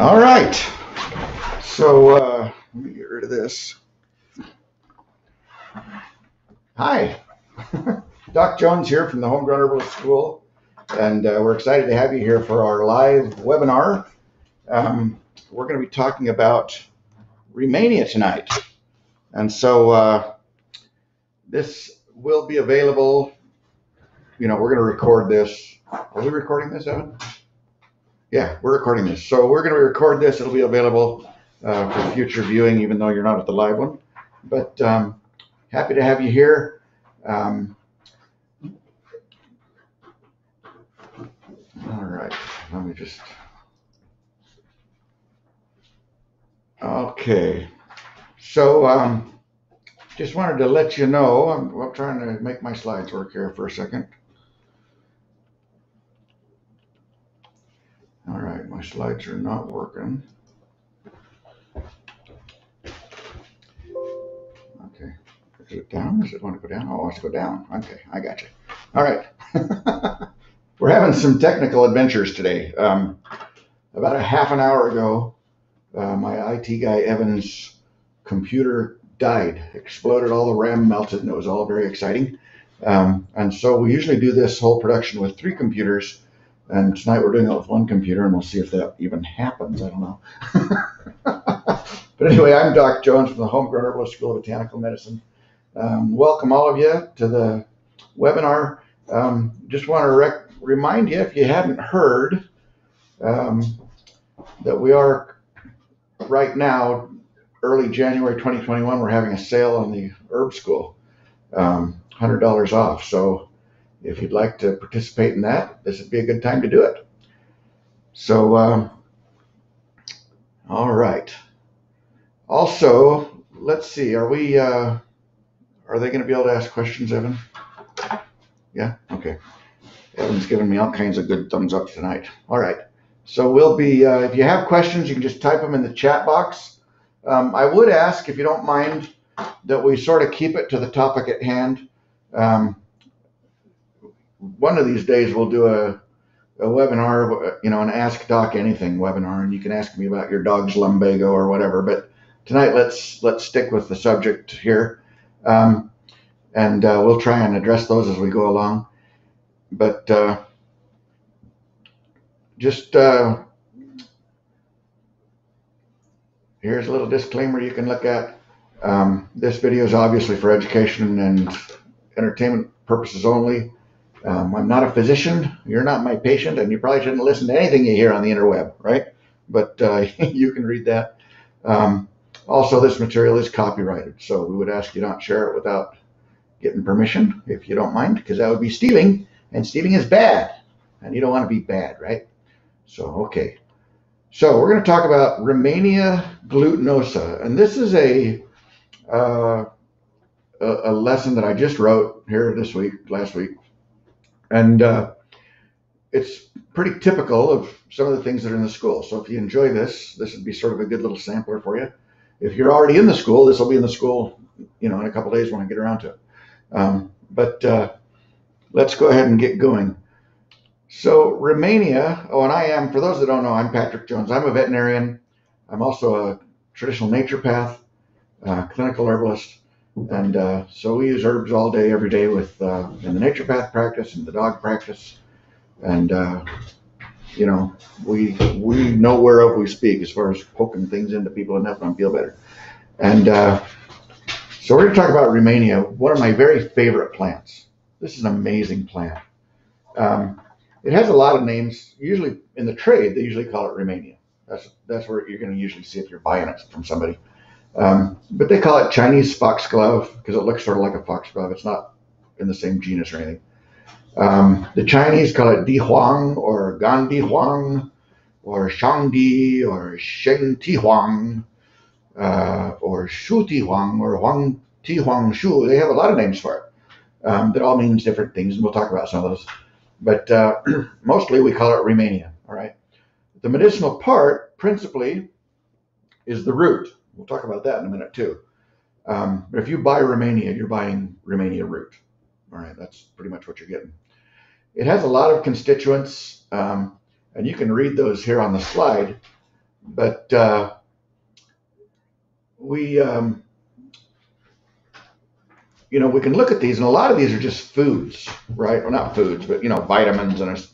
All right. So uh, let me get rid of this. Hi, Doc Jones here from the Homegrown Herbalist School, and uh, we're excited to have you here for our live webinar. Um, we're going to be talking about Rehmannia tonight, and so uh, this will be available. You know, we're going to record this. Are we recording this, Evan? Yeah, we're recording this. So we're going to record this. It'll be available uh, for future viewing, even though you're not at the live one. But um, happy to have you here. Um, all right, let me just. Okay, so um, just wanted to let you know. I'm, I'm trying to make my slides work here for a second. All right, my slides are not working. Okay, is it down? Does it want to go down? Oh, it wants to go down. Okay, I got you. All right. We're having some technical adventures today. Um, about a half an hour ago, uh, my IT guy Evan's computer died, exploded, all the RAM melted, and it was all very exciting. Um, and so we usually do this whole production with three computers. And tonight we're doing it with one computer, and we'll see if that even happens. I don't know. but anyway, I'm Doc Jones from the Homegrown Herbalist School of Botanical Medicine. Um, welcome all of you to the webinar. Um, just want to rec- remind you, if you hadn't heard, um, that we are right now, early January 2021, we're having a sale on the Herb School, um, $100 off. So if you'd like to participate in that, this would be a good time to do it. So, um, all right. Also, let's see. Are we? Uh, are they going to be able to ask questions, Evan? Yeah. Okay. Evan's giving me all kinds of good thumbs up tonight. All right. So we'll be. Uh, if you have questions, you can just type them in the chat box. Um, I would ask, if you don't mind, that we sort of keep it to the topic at hand. Um, one of these days we'll do a, a webinar, you know, an Ask Doc Anything webinar, and you can ask me about your dog's lumbago or whatever. But tonight, let's let's stick with the subject here, um, and uh, we'll try and address those as we go along. But uh, just uh, here's a little disclaimer you can look at. Um, this video is obviously for education and entertainment purposes only. Um, I'm not a physician. You're not my patient, and you probably shouldn't listen to anything you hear on the interweb, right? But uh, you can read that. Um, also, this material is copyrighted, so we would ask you not share it without getting permission, if you don't mind, because that would be stealing, and stealing is bad, and you don't want to be bad, right? So, okay. So we're going to talk about Rehmannia glutinosa, and this is a uh, a lesson that I just wrote here this week, last week and uh, it's pretty typical of some of the things that are in the school. So if you enjoy this, this would be sort of a good little sampler for you. If you're already in the school, this will be in the school, you know, in a couple days when I get around to it. Um, but uh, let's go ahead and get going. So Rehmannia, oh, and I am, for those that don't know, I'm Patrick Jones. I'm a veterinarian. I'm also a traditional naturopath, uh, clinical herbalist, and uh, so we use herbs all day, every day with uh, in the naturopath practice and the dog practice. And uh, you know, we we know whereof we speak as far as poking things into people and helping them feel better. And uh, so we're going to talk about Rehmannia, one of my very favorite plants. This is an amazing plant. Um, it has a lot of names. Usually in the trade, they usually call it Rehmannia. That's that's where you're going to usually see if you're buying it from somebody. Um, but they call it Chinese foxglove because it looks sort of like a foxglove. It's not in the same genus or anything. Um, the Chinese call it Di Huang or Gan Di Huang or Shang Di or Sheng Ti Huang uh, or Shu Ti Huang or Huang Ti Huang Shu. They have a lot of names for it um, that all means different things, and we'll talk about some of those. But uh, mostly we call it Rehmannia. All right. The medicinal part principally is the root. We'll talk about that in a minute too. Um, but if you buy Rehmannia, you're buying Rehmannia root. All right, that's pretty much what you're getting. It has a lot of constituents, um, and you can read those here on the slide. but uh, we, um, you know, we can look at these, and a lot of these are just foods, right? Well, not foods, but you know, vitamins and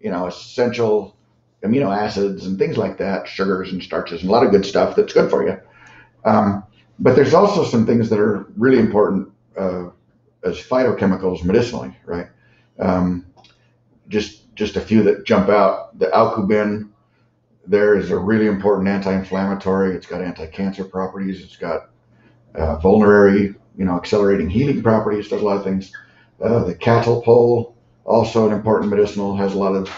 you know, essential amino acids and things like that, sugars and starches, and a lot of good stuff that's good for you. Um, but there's also some things that are really important uh, as phytochemicals medicinally, right? Um, just just a few that jump out. The aucubin, there is a really important anti-inflammatory. It's got anti-cancer properties. It's got uh, vulnerary, you know, accelerating healing properties. Does a lot of things. Uh, the catalpol, also an important medicinal, has a lot of.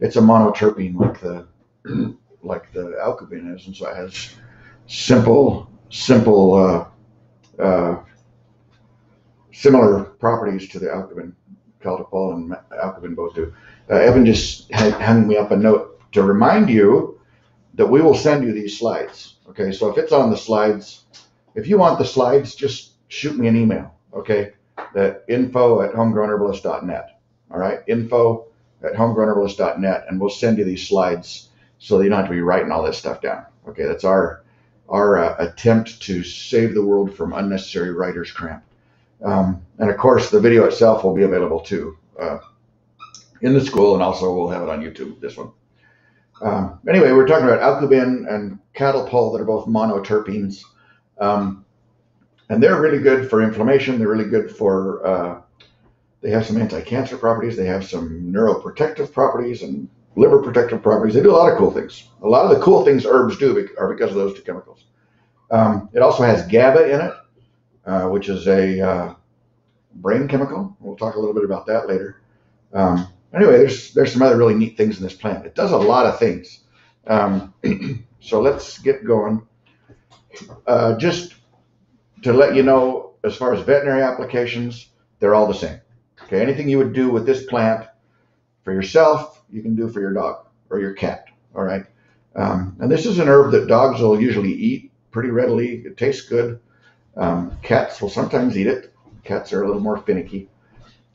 It's a monoterpene like the like the aucubin is, and so it has simple simple uh, uh, similar properties to the aucubin. Catalpol and aucubin both do. Uh, Evan just had hung me up a note to remind you that we will send you these slides. Okay, so if it's on the slides, if you want the slides, just shoot me an email. Okay, that info at homegrownherbalist.net. All right, info at homegrownherbalist.net, and we'll send you these slides so that you don't have to be writing all this stuff down. Okay, that's our our uh, attempt to save the world from unnecessary writer's cramp. Um, and of course, the video itself will be available too uh, in the school, and also we'll have it on YouTube. This one. Um, anyway, we're talking about aucubin and catalpol that are both monoterpenes, um, and they're really good for inflammation. They're really good for. Uh, they have some anti-cancer properties. They have some neuroprotective properties and liver protective properties. They do a lot of cool things. A lot of the cool things herbs do are because of those two chemicals. Um, it also has GABA in it, uh, which is a uh, brain chemical. We'll talk a little bit about that later. Um, anyway, there's there's some other really neat things in this plant. It does a lot of things. Um, so let's get going. Uh, just to let you know, as far as veterinary applications, they're all the same. Okay, anything you would do with this plant for yourself, you can do for your dog or your cat. All right. Um, and this is an herb that dogs will usually eat pretty readily. It tastes good. Um, cats will sometimes eat it. Cats are a little more finicky.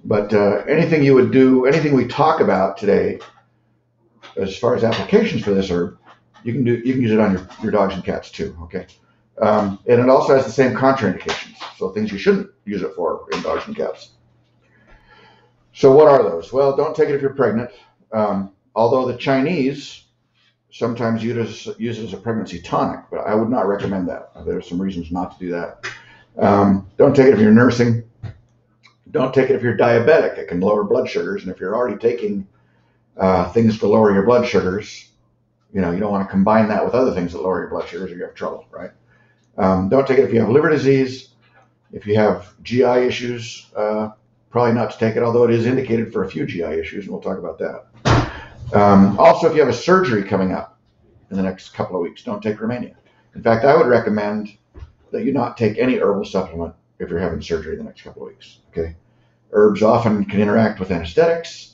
But uh, anything you would do, anything we talk about today, as far as applications for this herb, you can do. You can use it on your, your dogs and cats too. Okay. Um, and it also has the same contraindications. So things you shouldn't use it for in dogs and cats. So what are those? Well, don't take it if you're pregnant. Um, although the Chinese sometimes use, it as a pregnancy tonic, but I would not recommend that. There are some reasons not to do that. Um, don't take it if you're nursing. Don't take it if you're diabetic. It can lower blood sugars, and if you're already taking uh, things to lower your blood sugars, you know you don't want to combine that with other things that lower your blood sugars, or you have trouble, right? Um, don't take it if you have liver disease, if you have GI issues. Uh, probably not to take it, although it is indicated for a few GI issues, and we'll talk about that. Um, also, if you have a surgery coming up in the next couple of weeks, don't take Rehmannia. In fact, I would recommend that you not take any herbal supplement if you're having surgery in the next couple of weeks. Okay, herbs often can interact with anesthetics.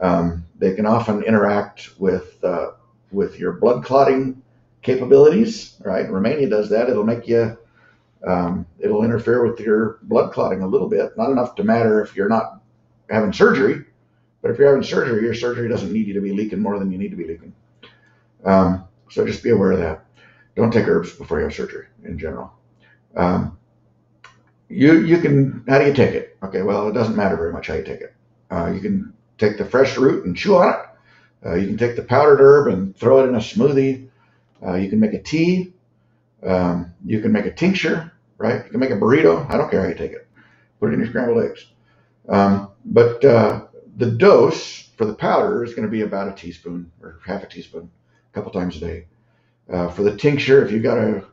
Um, they can often interact with uh, with your blood clotting capabilities. Right, Rehmannia does that. It'll make you um, it'll interfere with your blood clotting a little bit, not enough to matter if you're not having surgery, but if you're having surgery, your surgery doesn't need you to be leaking more than you need to be leaking. Um, so just be aware of that. Don't take herbs before you have surgery in general. Um, you you can how do you take it? Okay, well it doesn't matter very much how you take it. Uh, you can take the fresh root and chew on it. Uh, you can take the powdered herb and throw it in a smoothie. Uh, you can make a tea. Um, you can make a tincture, right? You can make a burrito. I don't care how you take it. Put it in your scrambled eggs. Um, but uh, the dose for the powder is going to be about a teaspoon or half a teaspoon, a couple times a day. Uh, for the tincture, if you've got a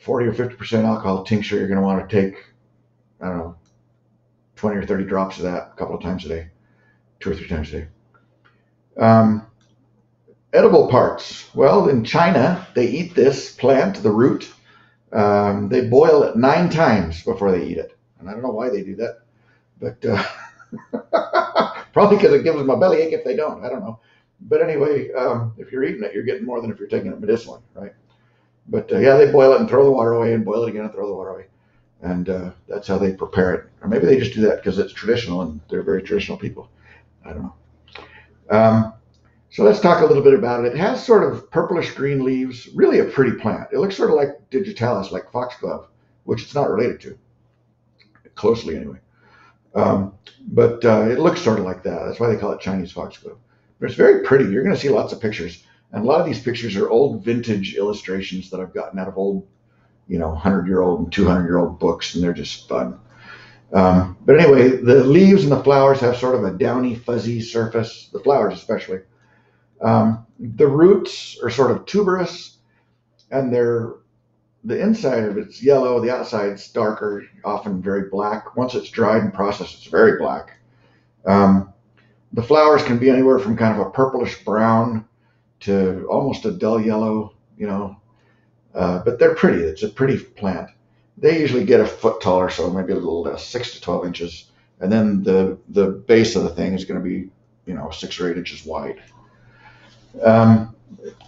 40 or 50% alcohol tincture, you're going to want to take, I don't know, 20 or 30 drops of that a couple of times a day, two or three times a day. Um, Edible parts. Well, in China, they eat this plant, the root. Um, they boil it nine times before they eat it. And I don't know why they do that, but uh, probably because it gives them a bellyache if they don't. I don't know. But anyway, um, if you're eating it, you're getting more than if you're taking it medicinally, right? But uh, yeah, they boil it and throw the water away and boil it again and throw the water away. And uh, that's how they prepare it. Or maybe they just do that because it's traditional and they're very traditional people. I don't know. Um, So let's talk a little bit about it. It has sort of purplish green leaves, really a pretty plant. It looks sort of like digitalis, like foxglove, which it's not related to, closely anyway. Um, but uh, it looks sort of like that. That's why they call it Chinese foxglove. But it's very pretty. You're going to see lots of pictures. And a lot of these pictures are old vintage illustrations that I've gotten out of old, you know, 100 year old and 200 year old books, and they're just fun. Um, but anyway, the leaves and the flowers have sort of a downy, fuzzy surface, the flowers especially. Um, the roots are sort of tuberous, and they're the inside of it's yellow, the outside's darker, often very black. Once it's dried and processed, it's very black. Um, the flowers can be anywhere from kind of a purplish brown to almost a dull yellow, you know, uh, but they're pretty. It's a pretty plant. They usually get a foot tall or so, maybe a little less, six to 12 inches. And then the, the base of the thing is going to be, you know, six or eight inches wide. Um,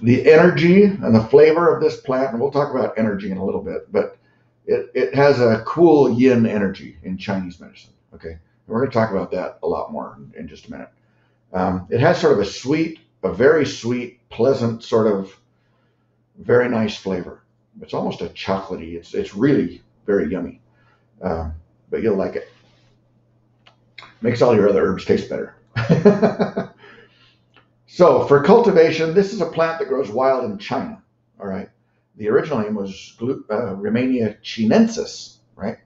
the energy and the flavor of this plant, and we'll talk about energy in a little bit, but it, it has a cool yin energy in Chinese medicine. Okay. And we're going to talk about that a lot more in, in just a minute. Um, it has sort of a sweet, a very sweet, pleasant, sort of very nice flavor. It's almost a chocolatey. It's it's really very yummy, um, but you'll like it. Makes all your other herbs taste better. so for cultivation, this is a plant that grows wild in China. All right. The original name was uh, Rehmannia chinensis, right?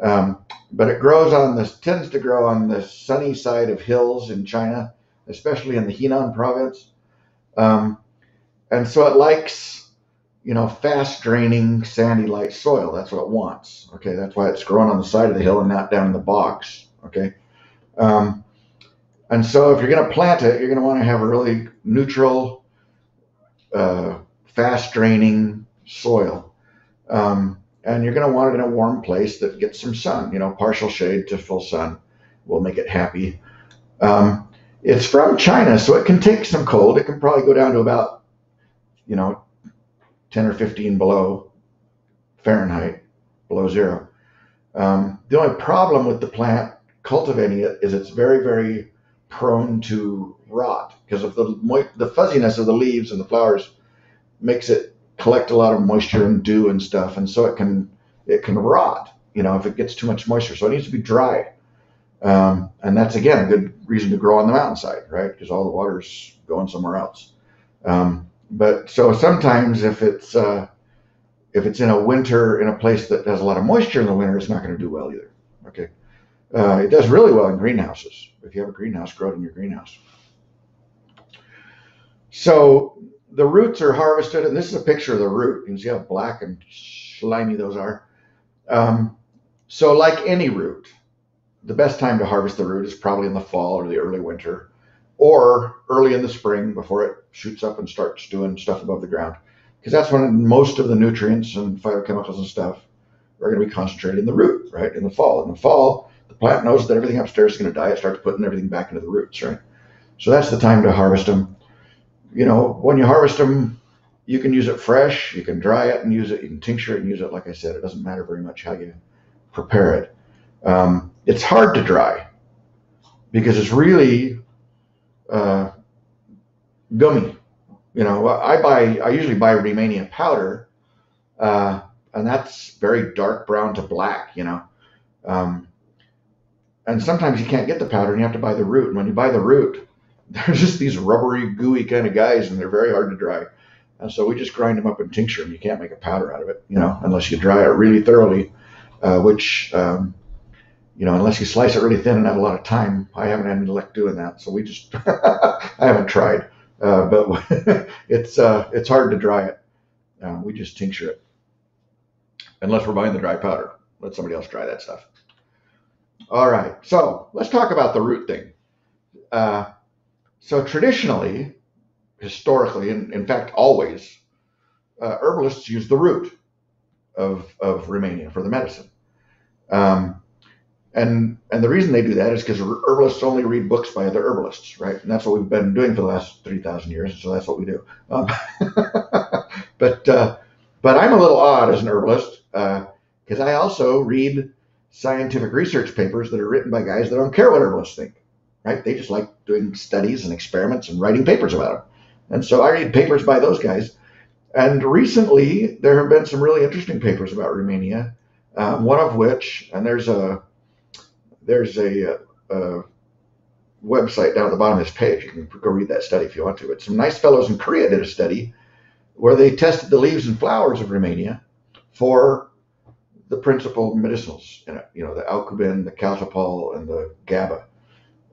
Um, but it grows on this tends to grow on the sunny side of hills in China, especially in the Henan province. Um, and so it likes, you know, fast draining, sandy, light soil. That's what it wants. Okay, that's why it's growing on the side of the hill and not down in the box. Okay, um, and so if you're going to plant it, you're going to want to have a really neutral, uh, fast draining soil. Um, and you're going to want it in a warm place that gets some sun. You know, partial shade to full sun will make it happy. Um, it's from China, so it can take some cold. It can probably go down to about, you know, 10 or 15 below Fahrenheit, below zero. Um, the only problem with the plant cultivating it is it's very, very prone to rot because of the the fuzziness of the leaves and the flowers makes it collect a lot of moisture and dew and stuff, and so it can it can rot. You know, if it gets too much moisture, so it needs to be dry. Um, and that's again a good reason to grow on the mountainside, right? Because all the water's going somewhere else. Um, but so sometimes if it's uh, if it's in a winter in a place that has a lot of moisture in the winter, it's not going to do well either. Uh, it does really well in greenhouses. If you have a greenhouse, grow it in your greenhouse. So the roots are harvested, and this is a picture of the root. You can see how black and slimy those are. Um, so, like any root, the best time to harvest the root is probably in the fall or the early winter, or early in the spring before it shoots up and starts doing stuff above the ground, because that's when most of the nutrients and phytochemicals and stuff are going to be concentrated in the root, right? In the fall. In the fall, plant knows that everything upstairs is going to die. It starts putting everything back into the roots, right? So that's the time to harvest them. You know, when you harvest them, you can use it fresh, you can dry it and use it, you can tincture it and use it. Like I said, it doesn't matter very much how you prepare it. Um, it's hard to dry because it's really uh, gummy. You know, I buy, I usually buy Rehmannia powder, uh, and that's very dark brown to black, you know. Um, and sometimes you can't get the powder and you have to buy the root. And when you buy the root, they're just these rubbery, gooey kind of guys, and they're very hard to dry. And so we just grind them up and tincture them. You can't make a powder out of it, you know, unless you dry it really thoroughly, uh, which, um, you know, unless you slice it really thin and have a lot of time. I haven't had any luck doing that, so we just, I haven't tried. Uh, but it's uh, it's hard to dry it. Uh, we just tincture it, unless we're buying the dry powder. Let somebody else dry that stuff. All right, so let's talk about the root thing. Uh, so traditionally, historically, and in fact always, uh, herbalists use the root of, of Rehmannia for the medicine. Um, and and the reason they do that is because herbalists only read books by other herbalists, right? And that's what we've been doing for the last three thousand years. So that's what we do. Um, but uh, but I'm a little odd as an herbalist because uh, I also read scientific research papers that are written by guys that don't care what herbalists think, right? They just like doing studies and experiments and writing papers about them. And so I read papers by those guys. And recently, there have been some really interesting papers about Rehmannia. Um, one of which, and there's a there's a, a, website down at the bottom of this page. You can go read that study if you want to. But some nice fellows in Korea did a study where they tested the leaves and flowers of Rehmannia for the principal medicinals in it. You know, the aucubin, the catalpol, and the GABA.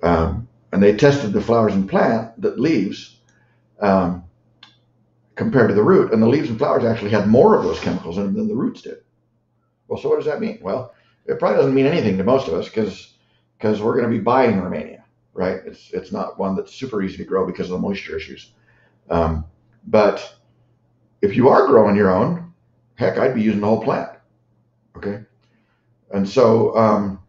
Um, and they tested the flowers and plant, the leaves, um, compared to the root, and the leaves and flowers actually had more of those chemicals in them than the roots did. Well, so what does that mean? Well, it probably doesn't mean anything to most of us because because we're going to be buying Rehmannia, right? It's it's not one that's super easy to grow because of the moisture issues. Um, but if you are growing your own, heck, I'd be using the whole plant. Okay, and so um,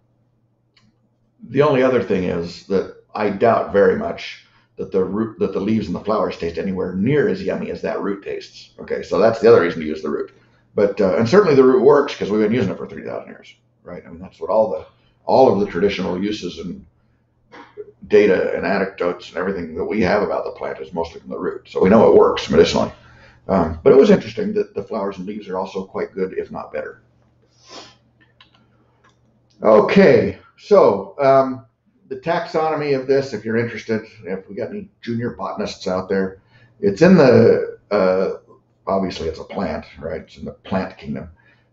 the only other thing is that I doubt very much that the root that the leaves and the flowers taste anywhere near as yummy as that root tastes. Okay, so that's the other reason to use the root. But uh, and certainly the root works because we've been using it for three thousand years, right? I mean that's what all the all of the traditional uses and data and anecdotes and everything that we have about the plant is mostly from the root. So we know it works medicinally. Um, but it was interesting that the flowers and leaves are also quite good, if not better. Okay, so um, the taxonomy of this, if you're interested, if we got any junior botanists out there, it's in the uh, obviously it's a plant, right? It's in the plant kingdom.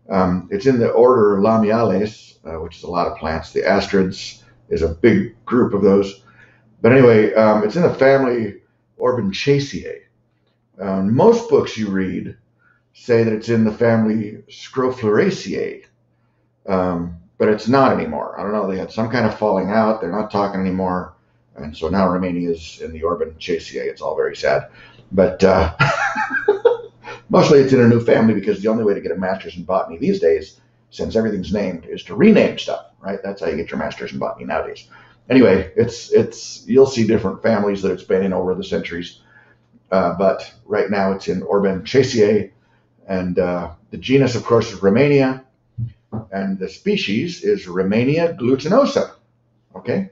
Um, it's in the order Lamiales, uh, which is a lot of plants. The asterids is a big group of those. But anyway, um, it's in the family Orobanchaceae. Um, most books you read say that it's in the family Scrophulariaceae, um, but it's not anymore. I don't know. They had some kind of falling out. They're not talking anymore. And so now Rehmannia is in the Orban Orobanchaceae. It's all very sad. But uh, Mostly it's in a new family because the only way to get a master's in botany these days, since everything's named, is to rename stuff, right? That's how you get your master's in botany nowadays. Anyway, it's it's you'll see different families that it's been in over the centuries, uh, but right now it's in Orban Orobanchaceae, and uh, the genus, of course, is Rehmannia, and the species is Rehmannia glutinosa. Okay.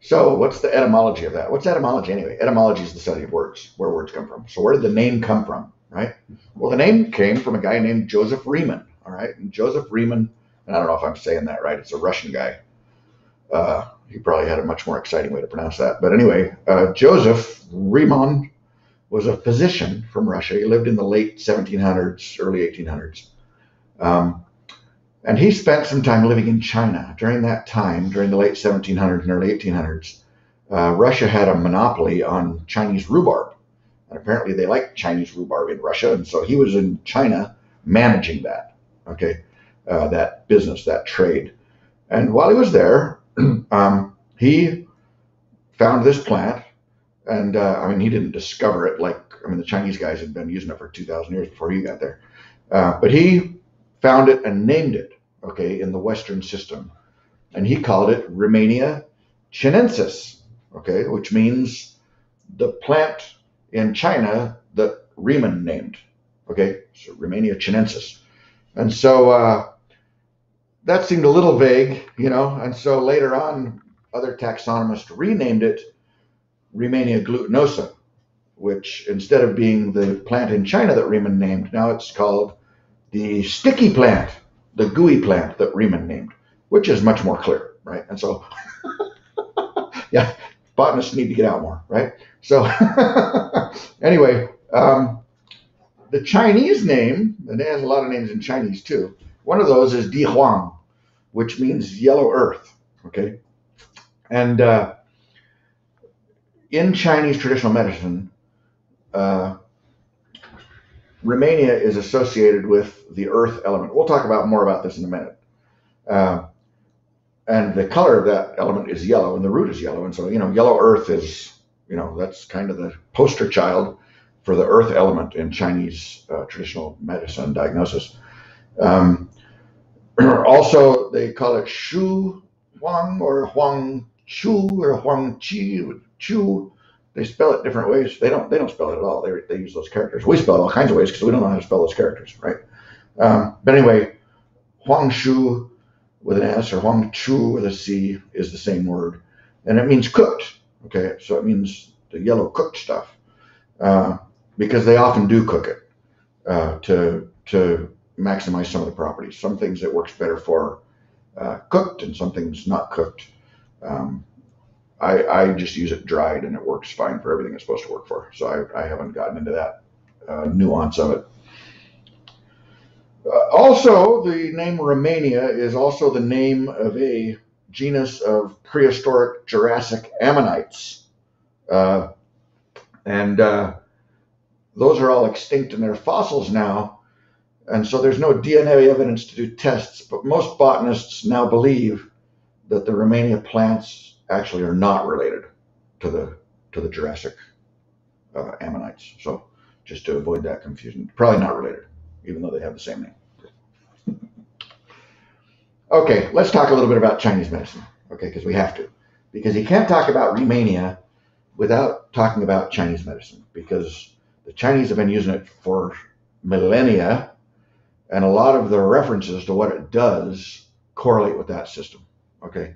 So, what's the etymology of that? What's etymology anyway? Etymology is the study of words, where words come from. So, where did the name come from, right? Well, the name came from a guy named Joseph Rehmann, all right? And Joseph Rehmann, and I don't know if I'm saying that right, it's a Russian guy. Uh, he probably had a much more exciting way to pronounce that. But anyway, uh, Joseph Rehmann was a physician from Russia. He lived in the late 1700s, early 1800s. Um, and he spent some time living in China. During that time, during the late 1700s and early 1800s, uh, Russia had a monopoly on Chinese rhubarb. And apparently they liked Chinese rhubarb in Russia. And so he was in China managing that, okay, uh, that business, that trade. And while he was there, um, he found this plant. And uh, I mean, he didn't discover it like, I mean, the Chinese guys had been using it for 2,000 years before he got there. Uh, but he found it and named it okay, in the Western system. And he called it Rehmannia chinensis, okay, which means the plant in China that Rehmann named, okay, so Rehmannia chinensis. And so uh, that seemed a little vague, you know, and so later on, other taxonomists renamed it Rehmannia glutinosa, which instead of being the plant in China that Rehmann named, now it's called the sticky plant the gooey plant that Rehmann named, which is much more clear, right? And so, yeah, botanists need to get out more, right? So, anyway, um, the Chinese name, and it has a lot of names in Chinese too. One of those is Di Huang, which means yellow earth, okay? And uh, in Chinese traditional medicine, uh, Rehmannia is associated with the earth element. We'll talk about more about this in a minute. Uh, and the color of that element is yellow, and the root is yellow. And so, you know, yellow earth is, you know, that's kind of the poster child for the earth element in Chinese uh, traditional medicine diagnosis. Um, also, they call it Shu Huang or Huang Chu or Huang Chi Chu they spell it different ways. They don't they don't spell it at all. They, they use those characters. We spell it all kinds of ways because we don't know how to spell those characters, right? Um, but anyway, Huang Shu with an S or Huang Chu with a C is the same word. And it means cooked. Okay, so it means the yellow cooked stuff. Uh, because they often do cook it uh, to, to maximize some of the properties. Some things it works better for uh, cooked and some things not cooked. Um, I, I just use it dried and it works fine for everything it's supposed to work for. So I, I haven't gotten into that uh, nuance of it. Uh, also, the name Rehmannia is also the name of a genus of prehistoric Jurassic ammonites. Uh, and uh, those are all extinct in their fossils now. And so there's no DNA evidence to do tests, but most botanists now believe that the Rehmannia plants actually are not related to the to the Jurassic uh, ammonites. So just to avoid that confusion, probably not related, even though they have the same name. okay, let's talk a little bit about Chinese medicine. Okay, because we have to, because you can't talk about Rehmannia without talking about Chinese medicine, because the Chinese have been using it for millennia, and a lot of the references to what it does correlate with that system. Okay.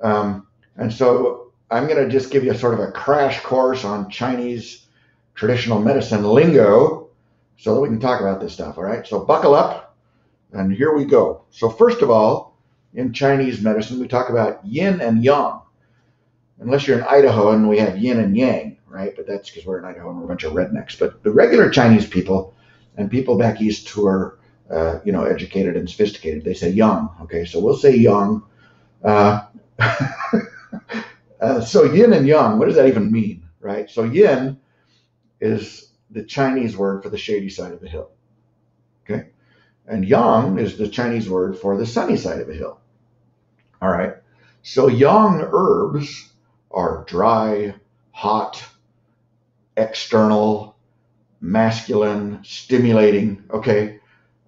Um, and so I'm going to just give you sort of a crash course on Chinese traditional medicine lingo so that we can talk about this stuff. All right. So buckle up and here we go. So, first of all, in Chinese medicine, we talk about yin and yang. Unless you're in Idaho and we have yin and yang, right? But that's because we're in Idaho and we're a bunch of rednecks. But the regular Chinese people and people back east who are, uh, you know, educated and sophisticated, they say yang. Okay, so we'll say yang. Uh, uh, so yin and yang, what does that even mean, right? So yin is the Chinese word for the shady side of the hill. Okay, and yang is the Chinese word for the sunny side of the hill. All right. So yang herbs are dry, hot, external, masculine, stimulating, okay,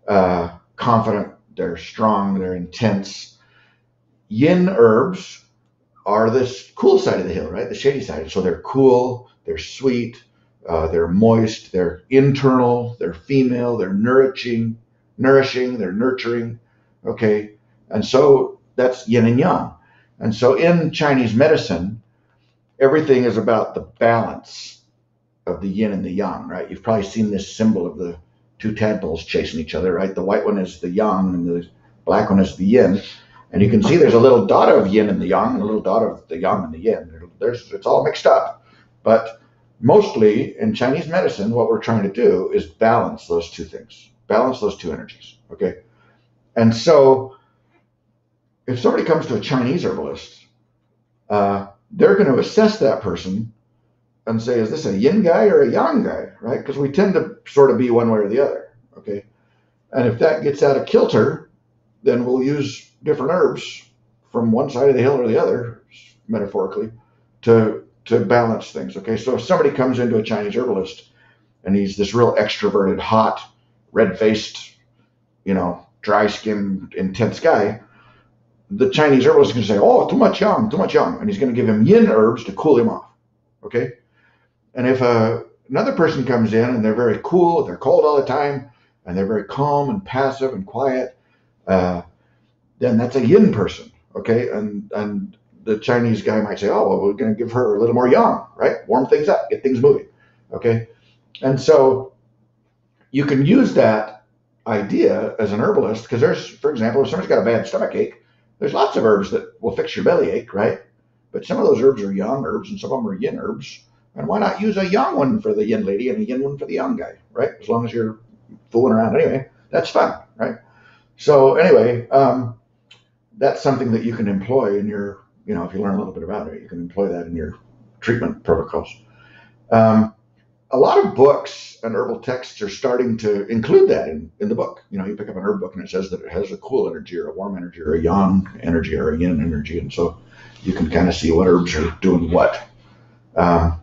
uh, confident, they're strong, they're intense. Yin herbs are this cool side of the hill, right? The shady side. So they're cool, they're sweet, uh, they're moist, they're internal, they're female, they're nourishing, nourishing, they're nurturing, okay? And so that's yin and yang. And so in Chinese medicine, everything is about the balance of the yin and the yang, right? You've probably seen this symbol of the two tadpoles chasing each other, right? The white one is the yang and the black one is the yin. And you can see there's a little dot of yin and the yang and a little dot of the yang and the yin. There's, it's all mixed up. But mostly in Chinese medicine, what we're trying to do is balance those two things, balance those two energies, okay? And so if somebody comes to a Chinese herbalist, uh, they're going to assess that person and say, is this a yin guy or a yang guy, right? Because we tend to sort of be one way or the other, okay? And if that gets out of kilter, then we'll use different herbs from one side of the hill or the other, metaphorically, to to balance things. Okay, so if somebody comes into a Chinese herbalist and he's this real extroverted, hot, red-faced, you know, dry-skinned, intense guy, the Chinese herbalist is going to say, "Oh, too much yang, too much yang," and he's going to give him yin herbs to cool him off. Okay, and if uh, another person comes in and they're very cool, they're cold all the time, and they're very calm and passive and quiet, uh, then that's a yin person. Okay, and and the Chinese guy might say, "Oh, well, we're going to give her a little more yang, right? Warm things up, get things moving." Okay, and so you can use that idea as an herbalist because there's, for example, if somebody's got a bad stomach ache, there's lots of herbs that will fix your belly ache, right? But some of those herbs are yang herbs and some of them are yin herbs. And why not use a yang one for the yin lady and a yin one for the yang guy, right? As long as you're fooling around anyway, that's fun, right? So anyway, um, that's something that you can employ in your, you know, if you learn a little bit about it, you can employ that in your treatment protocols. Um, a lot of books and herbal texts are starting to include that in, in the book. You know, you pick up an herb book and it says that it has a cool energy or a warm energy or a yang energy or a yin energy. And so you can kind of see what herbs are doing what. Um,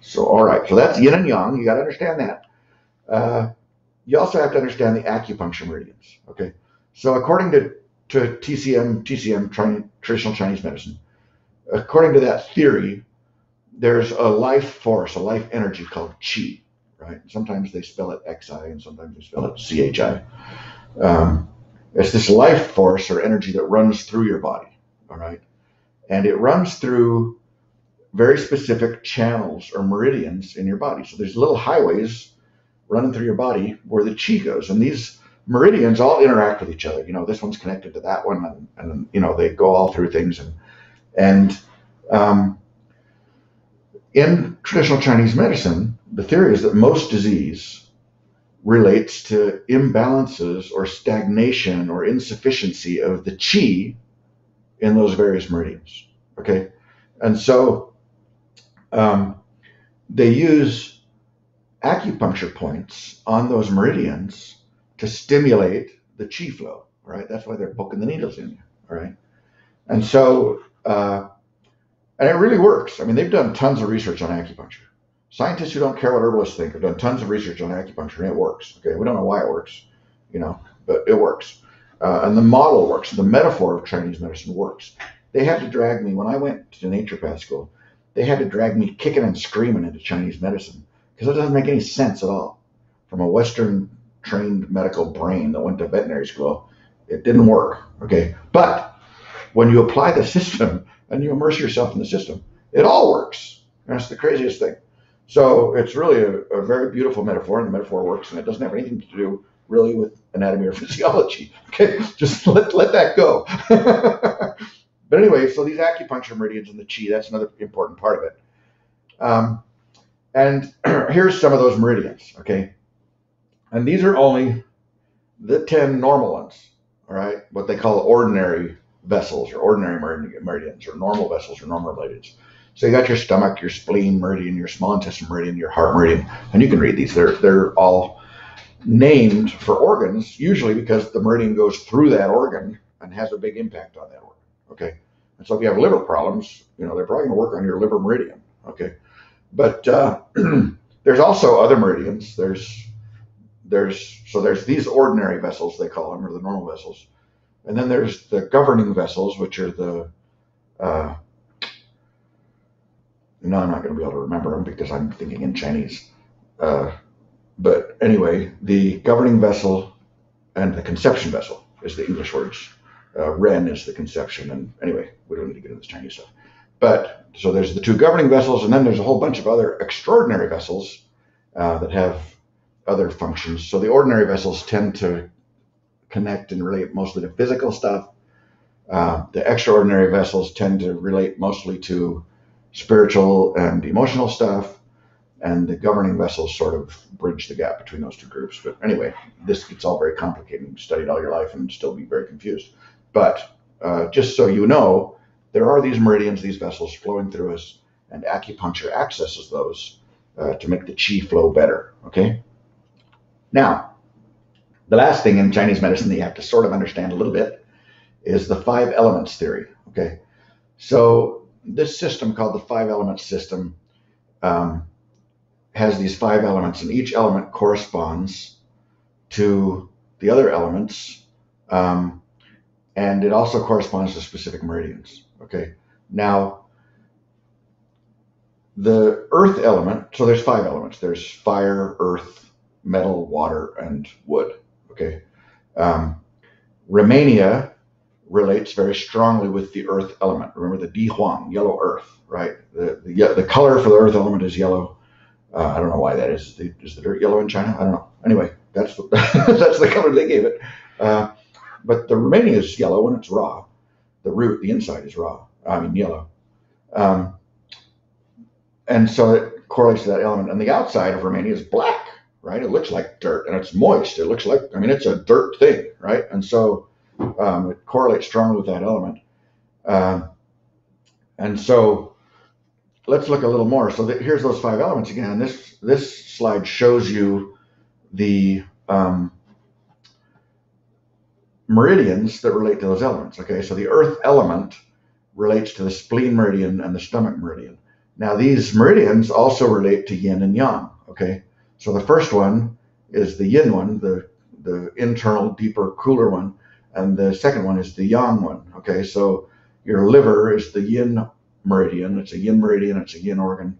so, all right, so that's yin and yang. You got to understand that. Uh, you also have to understand the acupuncture meridians. Okay, so according to to TCM, TCM, traditional Chinese medicine, according to that theory, there's a life force, a life energy called qi. Right? Sometimes they spell it xi, and sometimes they spell it chi. Um, It's this life force or energy that runs through your body. All right. And it runs through very specific channels or meridians in your body. So there's little highways running through your body where the chi goes. And these meridians all interact with each other. You know, this one's connected to that one, and, and you know they go all through things. And and um, in traditional Chinese medicine, the theory is that most disease relates to imbalances or stagnation or insufficiency of the chi in those various meridians. Okay, and so um, they use acupuncture points on those meridians to stimulate the chi flow, right? That's why they're poking the needles in you, right? And so, uh, and it really works. I mean, they've done tons of research on acupuncture. Scientists who don't care what herbalists think have done tons of research on acupuncture, and it works. Okay, we don't know why it works, you know, but it works. Uh, and the model works. The metaphor of Chinese medicine works. They had to drag me when I went to naturopath school. They had to drag me kicking and screaming into Chinese medicine because it doesn't make any sense at all from a Western trained medical brain that went to veterinary school. It didn't work. Okay. But when you apply the system and you immerse yourself in the system, it all works. That's the craziest thing. So it's really a, a very beautiful metaphor, and the metaphor works, and it doesn't have anything to do really with anatomy or physiology. Okay, just let, let that go. but anyway, so these acupuncture meridians and the chi, that's another important part of it. Um, and here's some of those meridians, okay? And these are only the 10 normal ones, all right? What they call ordinary vessels or ordinary meridians or normal vessels or normal meridians. So you got your stomach, your spleen meridian, your small intestine meridian, your heart meridian, and you can read these. They're they're all named for organs, usually because the meridian goes through that organ and has a big impact on that organ. Okay, and so if you have liver problems, you know they're probably going to work on your liver meridian. Okay, but uh, there's also other meridians. There's there's so there's these ordinary vessels they call them or the normal vessels. And then there's the governing vessels which are the uh, no i'm not going to be able to remember them because i'm thinking in chinese. Uh, but anyway the governing vessel and the conception vessel is the english words. Uh, ren is the conception and anyway we don't need to get into this chinese stuff. But so there's the two governing vessels and then there's a whole bunch of other extraordinary vessels uh, that have other functions. So the ordinary vessels tend to connect and relate mostly to physical stuff. Uh, the extraordinary vessels tend to relate mostly to spiritual and emotional stuff. And the governing vessels sort of bridge the gap between those two groups. But anyway, this gets all very complicated. You've studied all your life and still be very confused. But uh, just so you know, there are these meridians, these vessels flowing through us, and acupuncture accesses those uh, to make the chi flow better. Okay. Now, the last thing in Chinese medicine that you have to sort of understand a little bit is the five elements theory. Okay, so this system called the five elements system um, has these five elements, and each element corresponds to the other elements, um, and it also corresponds to specific meridians. Okay, now the earth element. So there's five elements. There's fire, earth, metal, water, and wood. Okay. Um, Rehmannia relates very strongly with the earth element. Remember the Di Huang, yellow earth, right? The, the, the color for the earth element is yellow. Uh, I don't know why that is. Is the, is the dirt yellow in China? I don't know. Anyway, that's the, that's the color they gave it. Uh, but the Rehmannia is yellow when it's raw. The root, the inside is raw. I mean yellow. Um, and so it correlates to that element. And the outside of Rehmannia is black right? It looks like dirt and it's moist. It looks like, I mean, it's a dirt thing, right? And so um, it correlates strongly with that element. Um, and so let's look a little more. So the, here's those five elements again. This this slide shows you the um, meridians that relate to those elements. Okay, so the earth element relates to the spleen meridian and the stomach meridian. Now these meridians also relate to yin and yang. Okay, so the first one is the yin one, the the internal, deeper, cooler one, and the second one is the yang one. Okay, so your liver is the yin meridian. It's a yin meridian. It's a yin organ.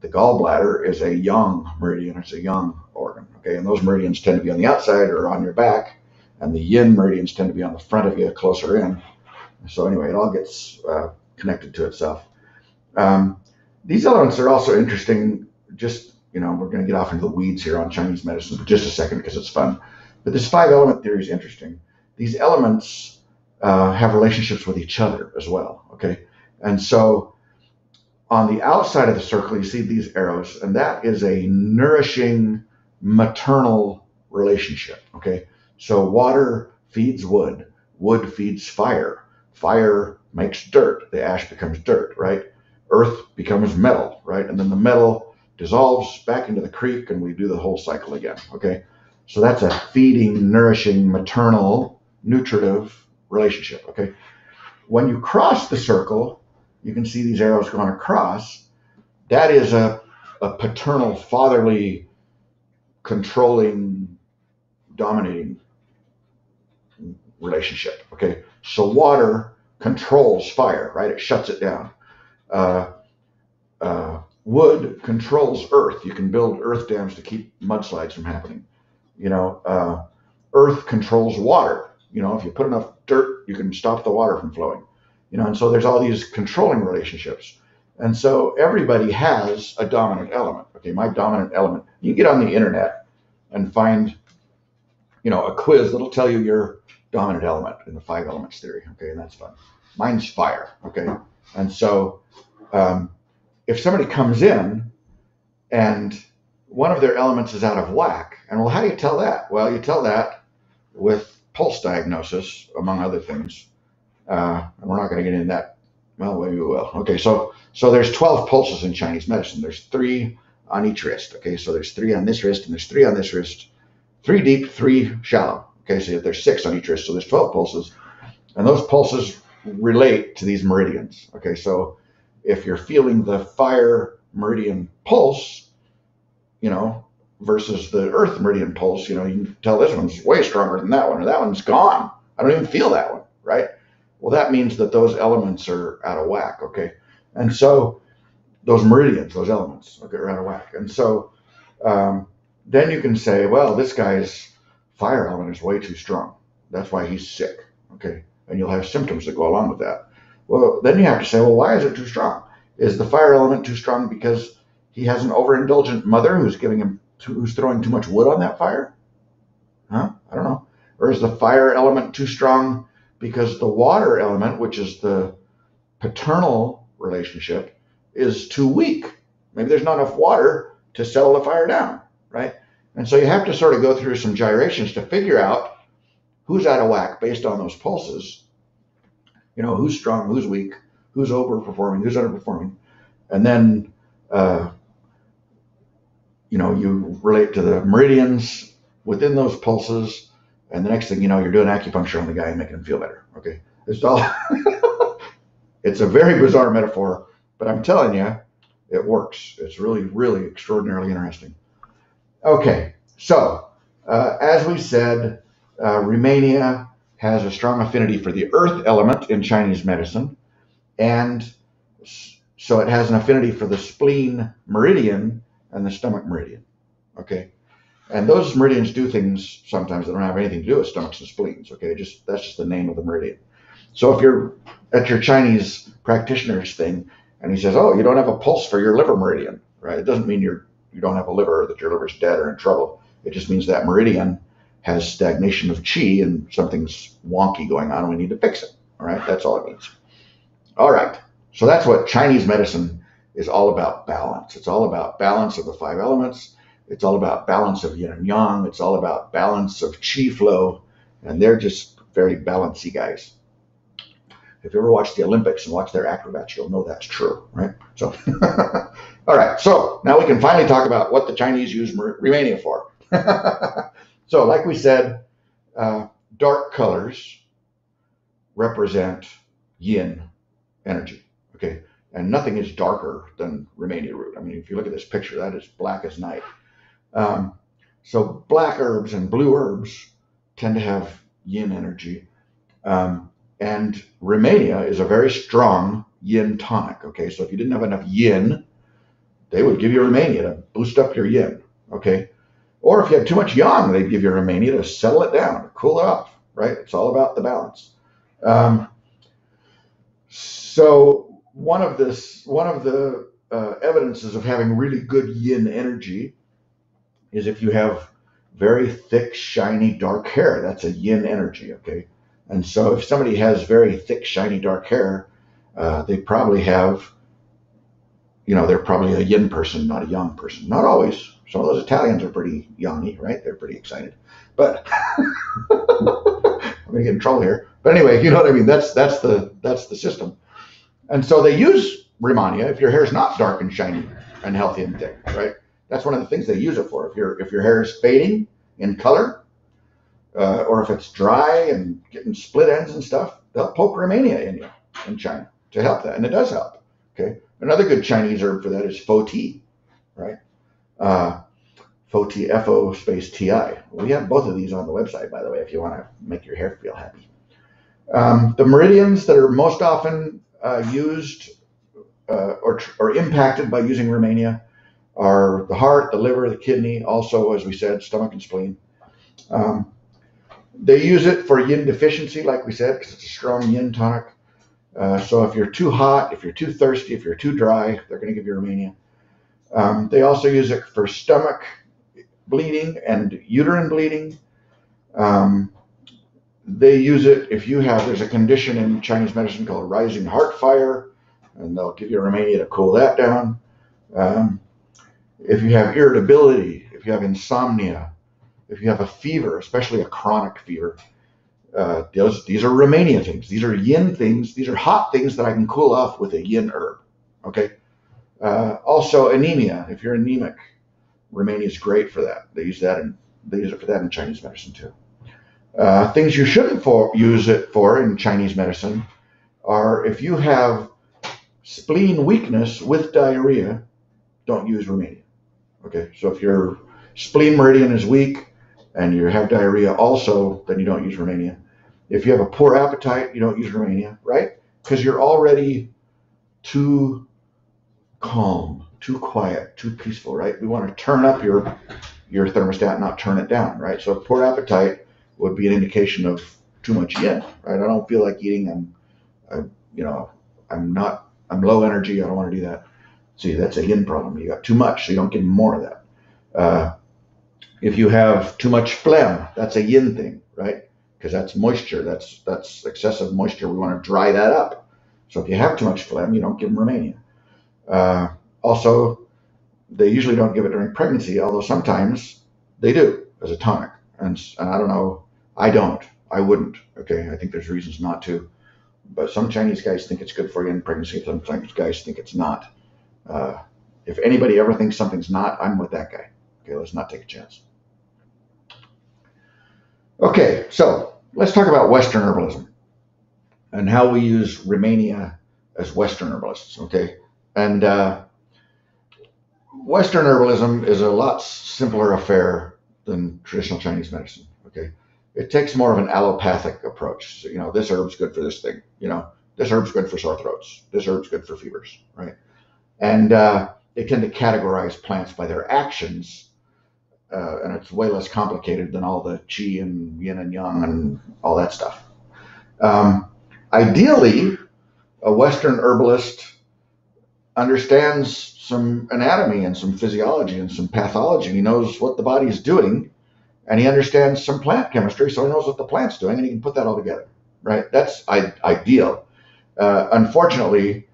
The gallbladder is a yang meridian. It's a yang organ. Okay, and those meridians tend to be on the outside or on your back, and the yin meridians tend to be on the front of you, closer in. So anyway, it all gets uh, connected to itself. Um, these elements are also interesting. Just you know, we're going to get off into the weeds here on Chinese medicine for just a second because it's fun. But this five element theory is interesting. These elements uh, have relationships with each other as well. Okay, and so on the outside of the circle, you see these arrows, and that is a nourishing maternal relationship. Okay, so water feeds wood, wood feeds fire, fire makes dirt, the ash becomes dirt, right? Earth becomes metal, right? And then the metal dissolves back into the creek, and we do the whole cycle again. Okay, so that's a feeding, nourishing, maternal, nutritive relationship. Okay, when you cross the circle, you can see these arrows going across. That is a, a paternal, fatherly, controlling, dominating relationship. Okay, so water controls fire, right? It shuts it down. Uh, uh, wood controls earth. You can build earth dams to keep mudslides from happening. You know, uh, earth controls water. You know, if you put enough dirt, you can stop the water from flowing. You know, and so there's all these controlling relationships. And so everybody has a dominant element. Okay, my dominant element. You get on the internet and find, you know, a quiz that'll tell you your dominant element in the five elements theory. Okay, and that's fun. Mine's fire. Okay, and so um, if somebody comes in and one of their elements is out of whack, and well, how do you tell that? Well, you tell that with pulse diagnosis, among other things. Uh, and we're not going to get into that. Well, maybe we will. Okay, so so there's 12 pulses in Chinese medicine. There's three on each wrist. Okay, so there's three on this wrist and there's three on this wrist, three deep, three shallow. Okay, so there's six on each wrist, so there's 12 pulses, and those pulses relate to these meridians. Okay, so if you're feeling the fire meridian pulse, you know, versus the earth meridian pulse, you know, you can tell this one's way stronger than that one, or that one's gone. I don't even feel that one, right? Well, that means that those elements are out of whack, okay? And so those meridians, those elements, okay, are out of whack. And so um, then you can say, well, this guy's fire element is way too strong. That's why he's sick, okay? And you'll have symptoms that go along with that. Well, then you have to say, well, why is it too strong? Is the fire element too strong because he has an overindulgent mother who's giving him, too, who's throwing too much wood on that fire? Huh? I don't know. Or is the fire element too strong because the water element, which is the paternal relationship, is too weak. Maybe there's not enough water to settle the fire down, right? And so you have to sort of go through some gyrations to figure out who's out of whack based on those pulses. You know, who's strong, who's weak, who's overperforming, who's underperforming. And then, uh, you know, you relate to the meridians within those pulses and the next thing you know, you're doing acupuncture on the guy and making him feel better. Okay, it's all. it's a very bizarre metaphor, but I'm telling you, it works. It's really, really extraordinarily interesting. Okay, so uh, as we said, uh, Rehmannia has a strong affinity for the earth element in Chinese medicine, and so it has an affinity for the spleen meridian and the stomach meridian. Okay, and those meridians do things sometimes that don't have anything to do with stomachs and spleens. Okay, just that's just the name of the meridian. So if you're at your Chinese practitioner's thing and he says, "Oh, you don't have a pulse for your liver meridian," right? It doesn't mean you're you don't have a liver, or that your liver's dead or in trouble. It just means that meridian has stagnation of chi and something's wonky going on we need to fix it. All right, that's all it means. All right, so that's what Chinese medicine is all about balance. It's all about balance of the five elements it's all about balance of yin and yang. It's all about balance of chi flow. And they're just very balancy guys. If you ever watch the Olympics and watch their acrobats, you'll know that's true, right? So, all right. So now we can finally talk about what the Chinese use Rehmannia for. so, like we said, uh, dark colors represent yin energy. Okay. And nothing is darker than Rehmannia root. I mean, if you look at this picture, that is black as night. Um, so black herbs and blue herbs tend to have yin energy. Um, and Rehmannia is a very strong yin tonic. Okay, so if you didn't have enough yin, they would give you Rehmannia to boost up your yin. Okay, Or if you have too much yang, they give you Rehmannia to settle it down, to cool it off, right? It's all about the balance. Um, so one of this, one of the uh, evidences of having really good yin energy is if you have very thick, shiny, dark hair. That's a yin energy, okay? And so if somebody has very thick, shiny, dark hair, uh, they probably have, you know, they're probably a yin person, not a yang person. Not always. Some of those Italians are pretty yangy, right? They're pretty excited. But I'm gonna get in trouble here. But anyway, you know what I mean. That's that's the that's the system. And so they use Rehmannia if your hair is not dark and shiny and healthy and thick, right? That's one of the things they use it for. If your if your hair is fading in color, uh, or if it's dry and getting split ends and stuff, they'll poke Rehmannia in you in China to help that, and it does help. Okay, another good Chinese herb for that is fo ti, right? Uh, FOTI, F O space T I. We have both of these on the website, by the way, if you want to make your hair feel happy. Um, the meridians that are most often uh, used uh, or, or impacted by using Rehmannia are the heart, the liver, the kidney, also, as we said, stomach and spleen. Um, they use it for yin deficiency, like we said, because it's a strong yin tonic. Uh, so if you're too hot, if you're too thirsty, if you're too dry, they're going to give you Rehmannia. Um, they also use it for stomach bleeding and uterine bleeding. Um, they use it if you have, there's a condition in Chinese medicine called rising heart fire, and they'll give you Rehmannia to cool that down. Um, if you have irritability, if you have insomnia, if you have a fever, especially a chronic fever, uh, those, these are Rehmannia things. These are yin things. These are hot things that I can cool off with a yin herb. Okay. Uh, also, anemia. If you're anemic, Rehmannia is great for that. They use that and they use it for that in Chinese medicine too. Uh, things you shouldn't for, use it for in Chinese medicine are if you have spleen weakness with diarrhea, don't use Rehmannia. Okay, so if your spleen meridian is weak and you have diarrhea also, then you don't use Rehmannia. If you have a poor appetite, you don't use Rehmannia, right? Because you're already too calm, too quiet, too peaceful, right? We want to turn up your your thermostat, not turn it down, right? So poor appetite would be an indication of too much yin, right? I don't feel like eating. I'm, I'm you know, I'm not, I'm low energy. I don't want to do that. See, that's a yin problem. You got too much, so you don't get more of that. Uh, if you have too much phlegm, that's a yin thing, right? Because that's moisture. That's that's excessive moisture. We want to dry that up. So if you have too much phlegm, you don't give them Rehmannia. Uh, also, they usually don't give it during pregnancy, although sometimes they do as a tonic. And, and I don't know, I don't, I wouldn't. Okay, I think there's reasons not to. But some Chinese guys think it's good for you in pregnancy. Some Chinese guys think it's not. Uh, if anybody ever thinks something's not, I'm with that guy. Okay, let's not take a chance. Okay, so let's talk about Western herbalism and how we use Rehmannia as Western herbalists. Okay, and uh, Western herbalism is a lot simpler affair than traditional Chinese medicine. Okay, it takes more of an allopathic approach. So, you know, this herb's good for this thing. You know, this herb's good for sore throats. This herb's good for fevers, right? And uh, they tend to categorize plants by their actions, uh, and it's way less complicated than all the qi and yin and yang and all that stuff. Um, ideally, a Western herbalist understands some anatomy and some physiology and some pathology. He knows what the body is doing, and he understands some plant chemistry, so he knows what the plant's doing, and he can put that all together. Right? That's I- ideal. Uh, unfortunately,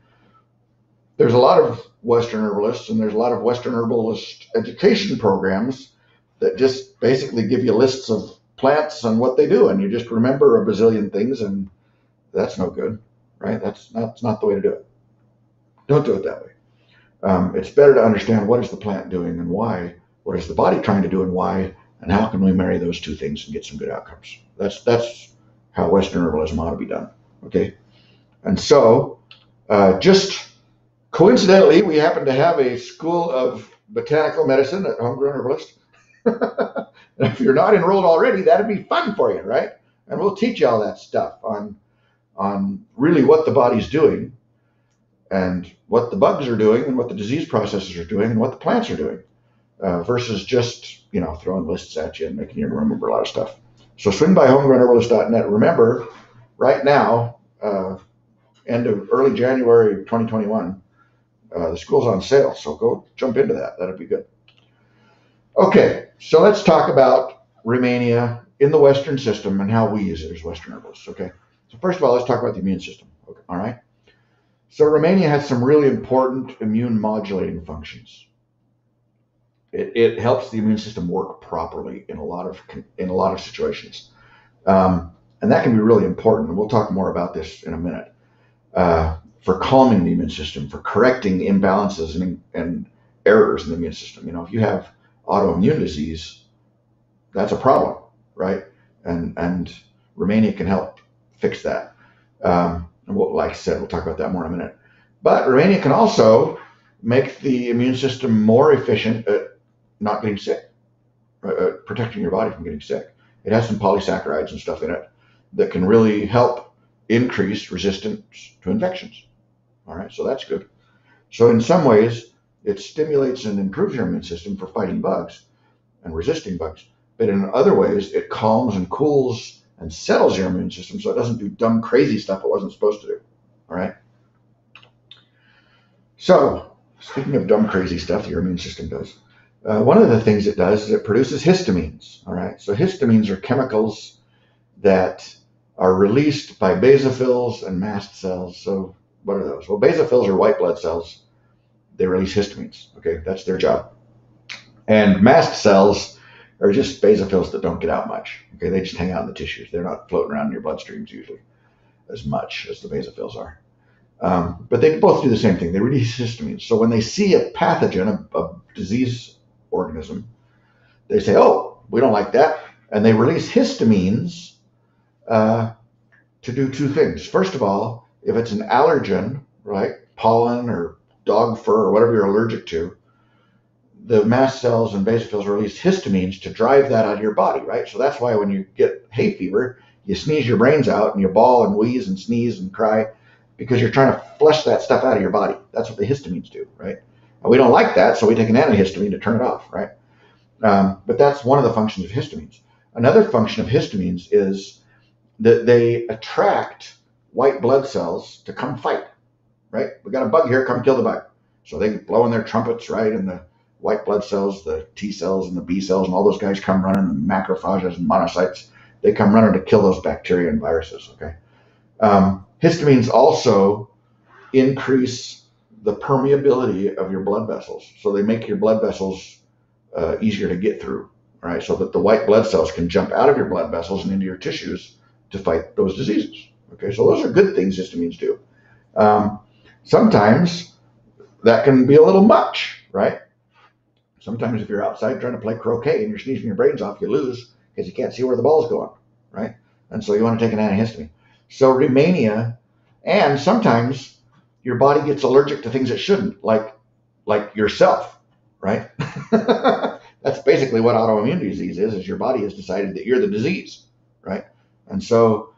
there's a lot of Western herbalists, and there's a lot of Western herbalist education programs that just basically give you lists of plants and what they do, and you just remember a bazillion things, and that's no good, right? That's not, that's not the way to do it. Don't do it that way. Um, it's better to understand what is the plant doing and why, what is the body trying to do and why, and how can we marry those two things and get some good outcomes. That's that's how Western herbalism ought to be done. Okay, and so uh, just coincidentally, we happen to have a school of botanical medicine at Homegrown Herbalist. if you're not enrolled already, that'd be fun for you, right? And we'll teach you all that stuff on on really what the body's doing and what the bugs are doing and what the disease processes are doing and what the plants are doing. uh, versus just you know throwing lists at you and making you remember a lot of stuff. So swing by homegrownherbalist.net. Remember, right now, uh, end of early January 2021, uh, the school's on sale. So go jump into that. That'd be good. Okay, so let's talk about Rehmannia in the Western system and how we use it as Western herbalists. Okay, so first of all, let's talk about the immune system. Okay, all right. So Rehmannia has some really important immune modulating functions. It, it helps the immune system work properly in a lot of in a lot of situations, um, and that can be really important. We'll talk more about this in a minute. Uh, for calming the immune system, for correcting imbalances and, and errors in the immune system. You know, if you have autoimmune disease, that's a problem, right? And and Rehmannia can help fix that. Um, we'll, like I said, we'll talk about that more in a minute. But Rehmannia can also make the immune system more efficient at not getting sick, uh, protecting your body from getting sick. It has some polysaccharides and stuff in it that can really help increase resistance to infections. All right, so that's good. So in some ways, it stimulates and improves your immune system for fighting bugs and resisting bugs. But in other ways, it calms and cools and settles your immune system so it doesn't do dumb, crazy stuff it wasn't supposed to do. All right. So, speaking of dumb, crazy stuff your immune system does, uh, one of the things it does is it produces histamines. All right. So, histamines are chemicals that are released by basophils and mast cells. So, what are those? Well, basophils are white blood cells. They release histamines. Okay, that's their job. And mast cells are just basophils that don't get out much. Okay, they just hang out in the tissues. They're not floating around in your bloodstreams usually as much as the basophils are. Um, but they both do the same thing. They release histamines. So when they see a pathogen, a, a disease organism, they say, "Oh, we don't like that," and they release histamines uh, to do two things. First of all, if it's an allergen, right, pollen or dog fur or whatever you're allergic to, the mast cells and basophils release histamines to drive that out of your body, right? So that's why when you get hay fever, you sneeze your brains out and you bawl and wheeze and sneeze and cry because you're trying to flush that stuff out of your body. That's what the histamines do, right? And we don't like that, so we take an antihistamine to turn it off, right? Um, but that's one of the functions of histamines. Another function of histamines is that they attract white blood cells to come fight, right? We got a bug here, come kill the bug. So they blow in their trumpets, right? And the white blood cells, the T cells and the B cells and all those guys come running, the macrophages and monocytes, they come running to kill those bacteria and viruses, okay? Um, histamines also increase the permeability of your blood vessels. So they make your blood vessels uh, easier to get through, right? So that the white blood cells can jump out of your blood vessels and into your tissues to fight those diseases. Okay, so those are good things histamines do. Um, sometimes that can be a little much, right? Sometimes if you're outside trying to play croquet and you're sneezing your brains off, you lose because you can't see where the ball's going, right? And so you want to take an antihistamine. So Rehmannia, and sometimes your body gets allergic to things it shouldn't, like like yourself, right? That's basically what autoimmune disease is, is your body has decided that you're the disease, right? And so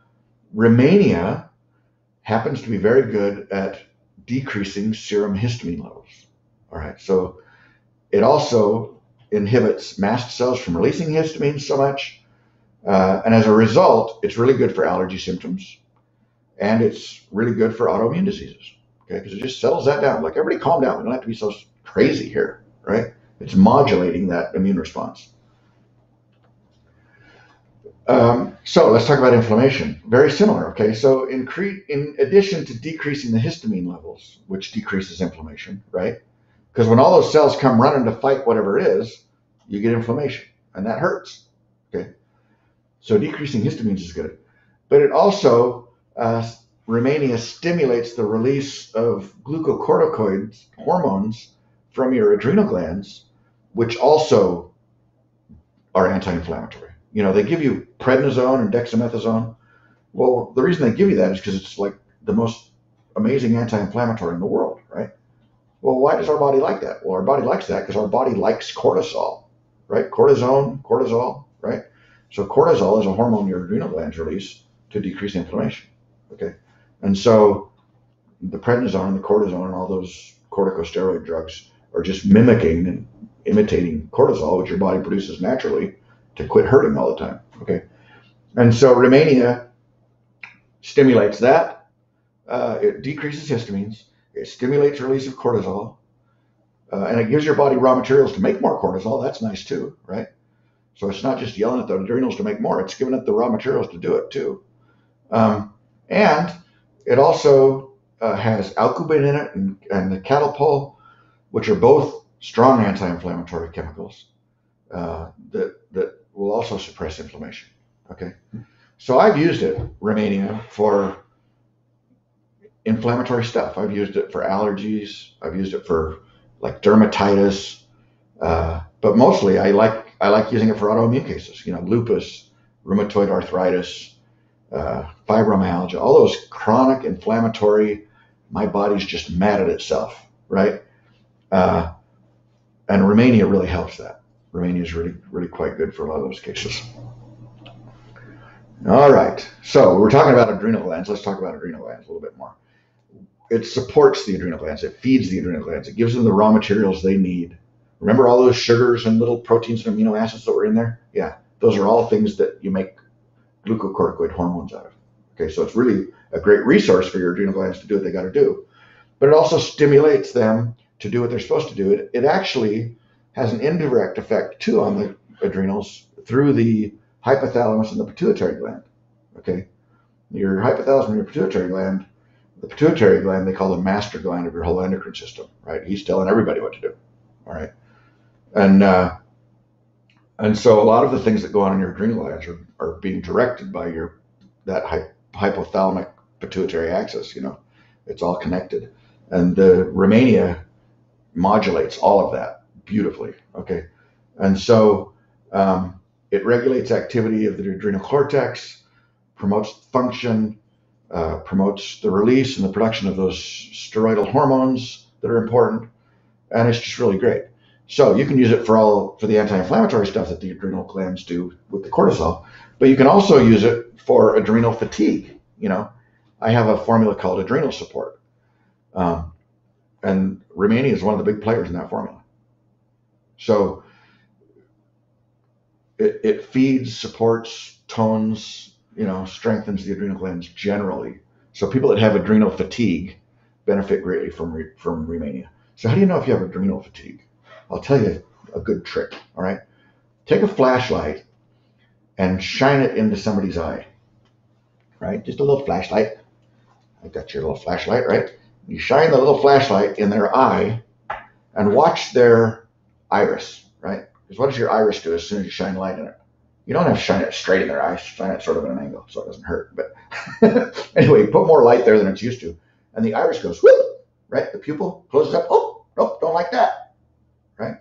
Rehmannia happens to be very good at decreasing serum histamine levels. All right, so it also inhibits mast cells from releasing histamine so much. Uh, and as a result, it's really good for allergy symptoms and it's really good for autoimmune diseases. Okay, because it just settles that down. Like everybody calm down. We don't have to be so crazy here, right? It's modulating that immune response. Um, so let's talk about inflammation. Very similar. Okay, so in, in addition to decreasing the histamine levels, which decreases inflammation, right? Because when all those cells come running to fight whatever it is, you get inflammation, and that hurts. Okay, so decreasing histamines is good, but it also uh, Rehmannia stimulates the release of glucocorticoids hormones from your adrenal glands, which also are anti-inflammatory. You know, they give you prednisone and dexamethasone. Well, the reason they give you that is because it's like the most amazing anti-inflammatory in the world, right? Well, why does our body like that? Well, our body likes that because our body likes cortisol, right? Cortisone, cortisol, right? So cortisol is a hormone your adrenal glands release to decrease inflammation. Okay, and so the prednisone and the cortisone and all those corticosteroid drugs are just mimicking and imitating cortisol, which your body produces naturally to quit hurting all the time. Okay. And so Rehmannia stimulates that. Uh, it decreases histamines. It stimulates release of cortisol. Uh, and it gives your body raw materials to make more cortisol. That's nice too, right? So it's not just yelling at the adrenals to make more, it's giving it the raw materials to do it too. Um, and it also uh, has aucubin in it and, and the catalpol, which are both strong anti-inflammatory chemicals uh, that that will also suppress inflammation. Okay, so I've used it, Rehmannia, for inflammatory stuff. I've used it for allergies. I've used it for like dermatitis, uh, but mostly I like I like using it for autoimmune cases. You know, lupus, rheumatoid arthritis, uh, fibromyalgia, all those chronic inflammatory. My body's just mad at itself, right? Uh, and Rehmannia really helps that. Rehmannia is really, really quite good for a lot of those cases. All right, so we're talking about adrenal glands. Let's talk about adrenal glands a little bit more. It supports the adrenal glands. It feeds the adrenal glands. It gives them the raw materials they need. Remember all those sugars and little proteins and amino acids that were in there? Yeah, those are all things that you make glucocorticoid hormones out of. Okay, so it's really a great resource for your adrenal glands to do what they got to do. But it also stimulates them to do what they're supposed to do. It, it actually has an indirect effect too on the adrenals through the hypothalamus and the pituitary gland. Okay, your hypothalamus and your pituitary gland, the pituitary gland they call the master gland of your whole endocrine system. Right, he's telling everybody what to do. All right, and uh, and so a lot of the things that go on in your adrenal glands are, are being directed by your that hy- hypothalamic pituitary axis. You know, it's all connected, and the Rehmannia modulates all of that beautifully. Okay, and so um, it regulates activity of the adrenal cortex, promotes function, uh, promotes the release and the production of those steroidal hormones that are important, and it's just really great. So you can use it for all for the anti-inflammatory stuff that the adrenal glands do with the cortisol, but you can also use it for adrenal fatigue. You know, I have a formula called adrenal support. Um, and Rehmannia is one of the big players in that formula. So it, it feeds, supports, tones, you know, strengthens the adrenal glands generally. So people that have adrenal fatigue benefit greatly from from Rehmannia. So how do you know if you have adrenal fatigue? I'll tell you a good trick. All right, take a flashlight and shine it into somebody's eye. Right, just a little flashlight. I got your little flashlight, right? You shine the little flashlight in their eye and watch their iris, right? Because what does your iris do as soon as you shine light in it? You don't have to shine it straight in their eyes, shine it sort of at an angle so it doesn't hurt. But anyway, put more light there than it's used to. And the iris goes, whoop, right? The pupil closes up. Oh, nope, don't like that, right?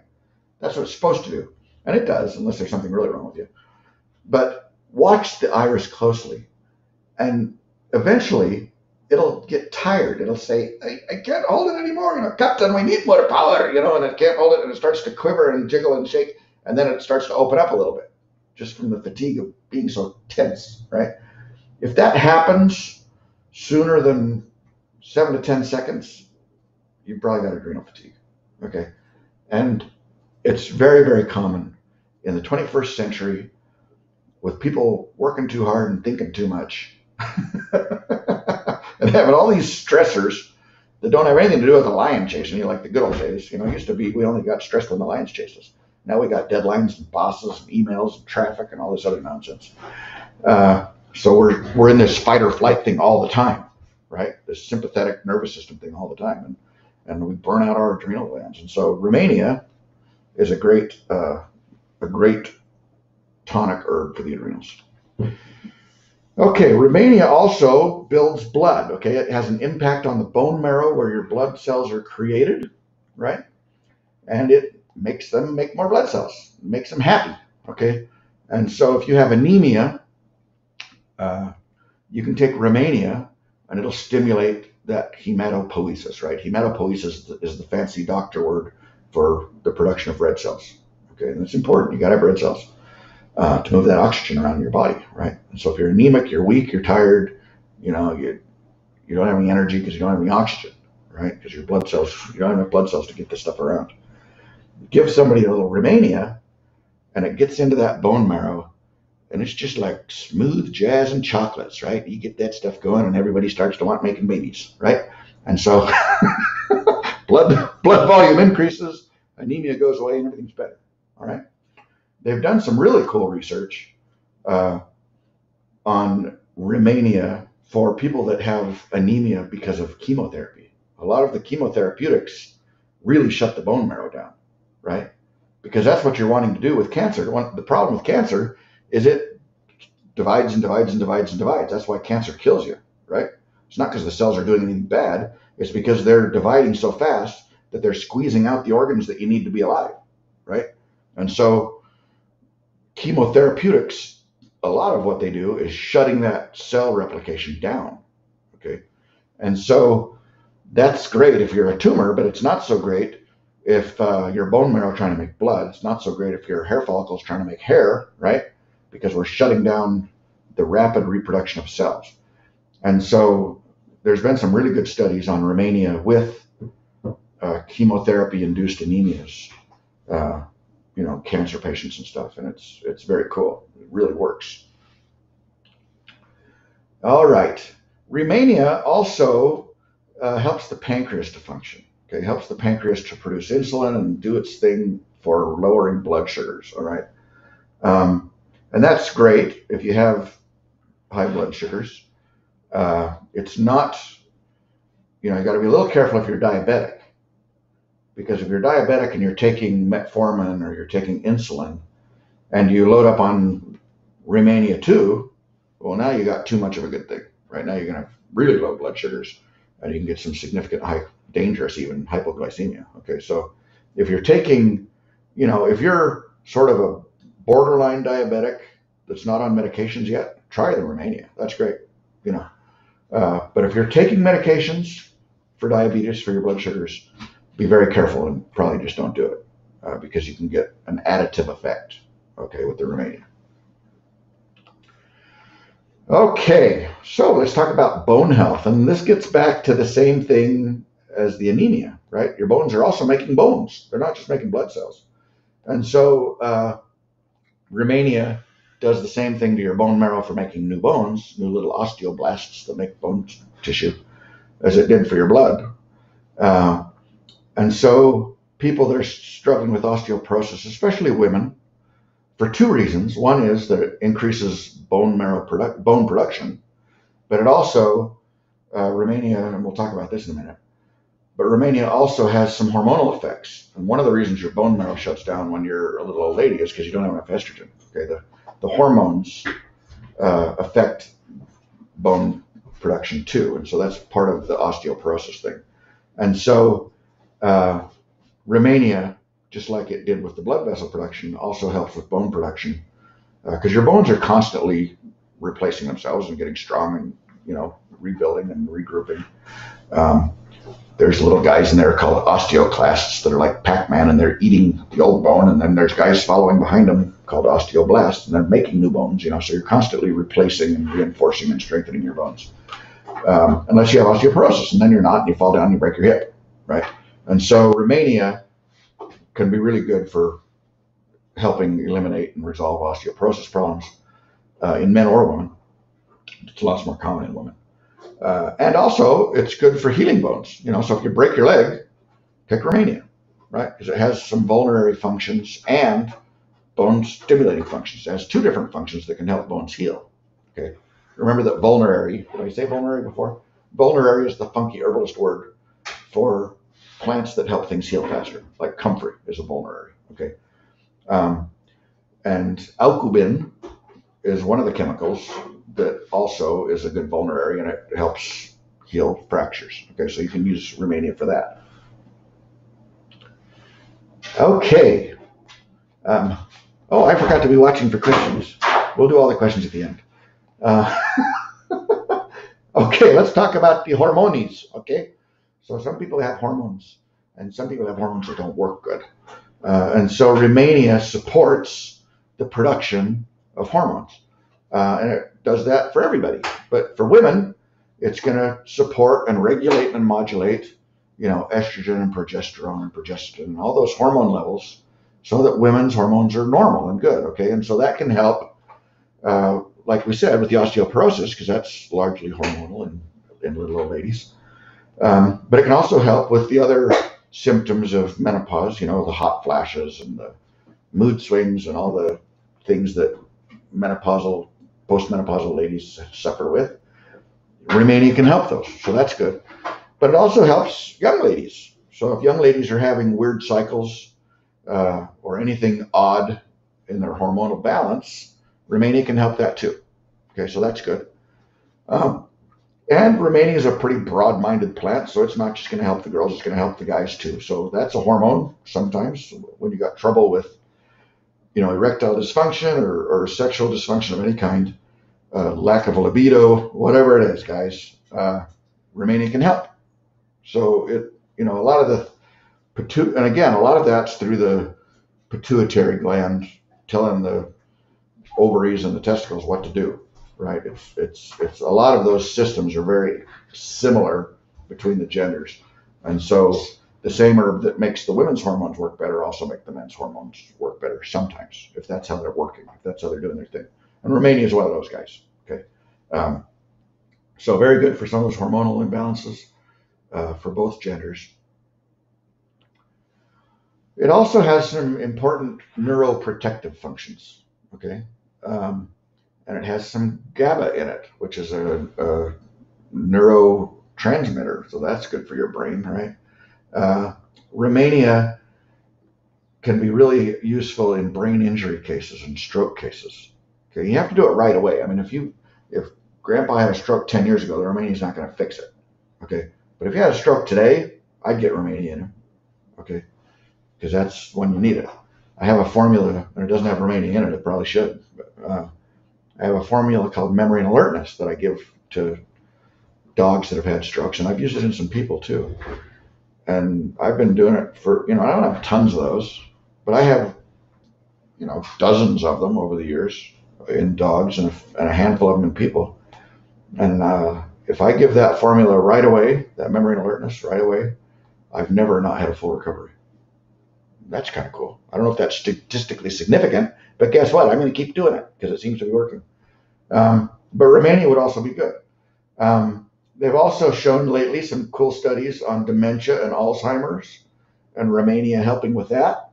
That's what it's supposed to do. And it does, unless there's something really wrong with you. But watch the iris closely. And eventually, it'll get tired. It'll say, I, I can't hold it anymore. You know, Captain, we need more power, you know, and it can't hold it and it starts to quiver and jiggle and shake. And then it starts to open up a little bit just from the fatigue of being so tense, right? If that happens sooner than seven to 10 seconds, you've probably got adrenal fatigue, okay? And it's very, very common in the 21st century with people working too hard and thinking too much. and having all these stressors that don't have anything to do with the lion chasing you like the good old days. You know, it used to be we only got stressed when the lions chased us. Now we got deadlines and bosses and emails and traffic and all this other nonsense. Uh, so we're we're in this fight or flight thing all the time, right? This sympathetic nervous system thing all the time, and and we burn out our adrenal glands. And so Rehmannia is a great uh, a great tonic herb for the adrenals. Okay, Rehmannia also builds blood. Okay, it has an impact on the bone marrow where your blood cells are created, right? And it makes them make more blood cells, makes them happy. Okay, and so if you have anemia, uh, you can take Rehmannia and it'll stimulate that hematopoiesis, right? Hematopoiesis is the fancy doctor word for the production of red cells. Okay, and it's important. You got to have red cells uh, to move that oxygen around your body, right? And so if you're anemic, you're weak, you're tired, you know, you you don't have any energy because you don't have any oxygen, right? Because your blood cells, you don't have enough blood cells to get this stuff around. Give somebody a little Rehmannia, and it gets into that bone marrow, and it's just like smooth jazz and chocolates, right? You get that stuff going, and everybody starts to want making babies, right? And so blood blood volume increases, anemia goes away, and everything's better. All right. They've done some really cool research uh, on Rehmannia for people that have anemia because of chemotherapy. A lot of the chemotherapeutics really shut the bone marrow down, right? Because that's what you're wanting to do with cancer. The problem with cancer is it divides and divides and divides and divides. That's why cancer kills you, right? It's not because the cells are doing anything bad. It's because they're dividing so fast that they're squeezing out the organs that you need to be alive, right? And so chemotherapeutics, a lot of what they do is shutting that cell replication down, okay? And so that's great if you're a tumor, but it's not so great if uh, your bone marrow trying to make blood. It's not so great if your hair follicles trying to make hair, right? Because we're shutting down the rapid reproduction of cells. And so there's been some really good studies on Rehmannia with uh, chemotherapy-induced anemias, uh, you know, cancer patients and stuff, and it's it's very cool. It really works. All right, Rehmannia also uh, helps the pancreas to function. Okay, helps the pancreas to produce insulin and do its thing for lowering blood sugars. All right, um, and that's great if you have high blood sugars. Uh, it's not, you know, you got to be a little careful if you're diabetic, because if you're diabetic and you're taking metformin or you're taking insulin, and you load up on Rehmannia 2, well, now you got too much of a good thing. Right now, you're going to have really low blood sugars, and you can get some significant high, dangerous even hypoglycemia. Okay, so if you're taking, you know, if you're sort of a borderline diabetic that's not on medications yet, try the Rehmannia. That's great. You know, uh, but if you're taking medications for diabetes, for your blood sugars, be very careful and probably just don't do it uh, because you can get an additive effect, okay, with the Rehmannia. Okay, so let's talk about bone health. And this gets back to the same thing as the anemia, right? Your bones are also making bones, they're not just making blood cells. And so, uh, Rehmannia does the same thing to your bone marrow for making new bones, new little osteoblasts that make bone tissue, as it did for your blood. Uh, and so people that are struggling with osteoporosis, especially women, for two reasons. One is that it increases bone marrow produ- bone production, but it also uh, Rehmannia, and we'll talk about this in a minute. But Rehmannia also has some hormonal effects, and one of the reasons your bone marrow shuts down when you're a little old lady is because you don't have enough estrogen. Okay, the the hormones uh, affect bone production too, and so that's part of the osteoporosis thing. And so, uh, Rehmannia, just like it did with the blood vessel production, also helps with bone production because uh, your bones are constantly replacing themselves and getting strong and you know rebuilding and regrouping. Um, there's little guys in there called osteoclasts that are like Pac-Man and they're eating the old bone, and then there's guys following behind them called osteoblasts, and they're making new bones. You know, so you're constantly replacing and reinforcing and strengthening your bones. Um, unless you have osteoporosis, and then you're not, and you fall down, and you break your hip, right? And so Rehmannia can be really good for helping eliminate and resolve osteoporosis problems uh, in men or women. It's lots more common in women. Uh, and also, it's good for healing bones. You know, so if you break your leg, take Rehmannia, right? Because it has some vulnerary functions and bone stimulating functions. It has two different functions that can help bones heal. Okay. Remember that vulnerary, did I say vulnerary before? Vulnerary is the funky herbalist word for plants that help things heal faster, like comfrey is a vulnerary. Okay. Um, and aucubin is one of the chemicals that also is a good vulnerary and it helps heal fractures. Okay, so you can use Rehmannia for that. Okay. Um, oh, I forgot to be watching for questions. We'll do all the questions at the end. Uh, okay, let's talk about the hormones. Okay, so some people have hormones, and some people have hormones that don't work good. Uh, and so Rehmannia supports the production of hormones. Uh, and it does that for everybody. But for women, it's going to support and regulate and modulate you know, estrogen and progesterone and progestin and all those hormone levels so that women's hormones are normal and good. Okay. And so that can help, uh, like we said, with the osteoporosis, because that's largely hormonal in, in little old ladies. Um, but it can also help with the other symptoms of menopause, you know, the hot flashes and the mood swings and all the things that menopausal, postmenopausal ladies suffer with. Rehmannia can help those. So that's good. But it also helps young ladies. So if young ladies are having weird cycles uh, or anything odd in their hormonal balance, Rehmannia can help that too. Okay, so that's good. Um, and Rehmannia is a pretty broad-minded plant, so it's not just going to help the girls; it's going to help the guys too. So that's a hormone. Sometimes when you got trouble with, you know, erectile dysfunction or, or sexual dysfunction of any kind, uh, lack of libido, whatever it is, guys, uh, Rehmannia can help. So it, you know, a lot of the and again, a lot of that's through the pituitary gland telling the ovaries and the testicles what to do. Right? It's it's it's a lot of those systems are very similar between the genders, and so the same herb that makes the women's hormones work better also make the men's hormones work better sometimes if that's how they're working, if that's how they're doing their thing. And Rehmannia is one of those guys. Okay. Um, so very good for some of those hormonal imbalances uh, for both genders. It also has some important neuroprotective functions. Okay, um, and it has some GABA in it, which is a, a neurotransmitter, so that's good for your brain, right? Uh, Rehmannia can be really useful in brain injury cases and stroke cases. Okay, you have to do it right away. I mean, if you if Grandpa had a stroke ten years ago, the Rehmannia's not going to fix it. Okay, but if you had a stroke today, I'd get Rehmannia. Okay, because that's when you need it. I have a formula, and it doesn't have Rehmannia in it. It probably should. But, uh, I have a formula called Memory and Alertness that I give to dogs that have had strokes, and I've used it in some people too. And I've been doing it for, you know, I don't have tons of those, but I have, you know, dozens of them over the years in dogs and a, and a handful of them in people. And uh, if I give that formula right away, that memory and alertness right away, I've never not had a full recovery. That's kind of cool. I don't know if that's statistically significant, but guess what? I'm going to keep doing it because it seems to be working. Um, but Rehmannia would also be good. Um, they've also shown lately some cool studies on dementia and Alzheimer's, and Rehmannia helping with that,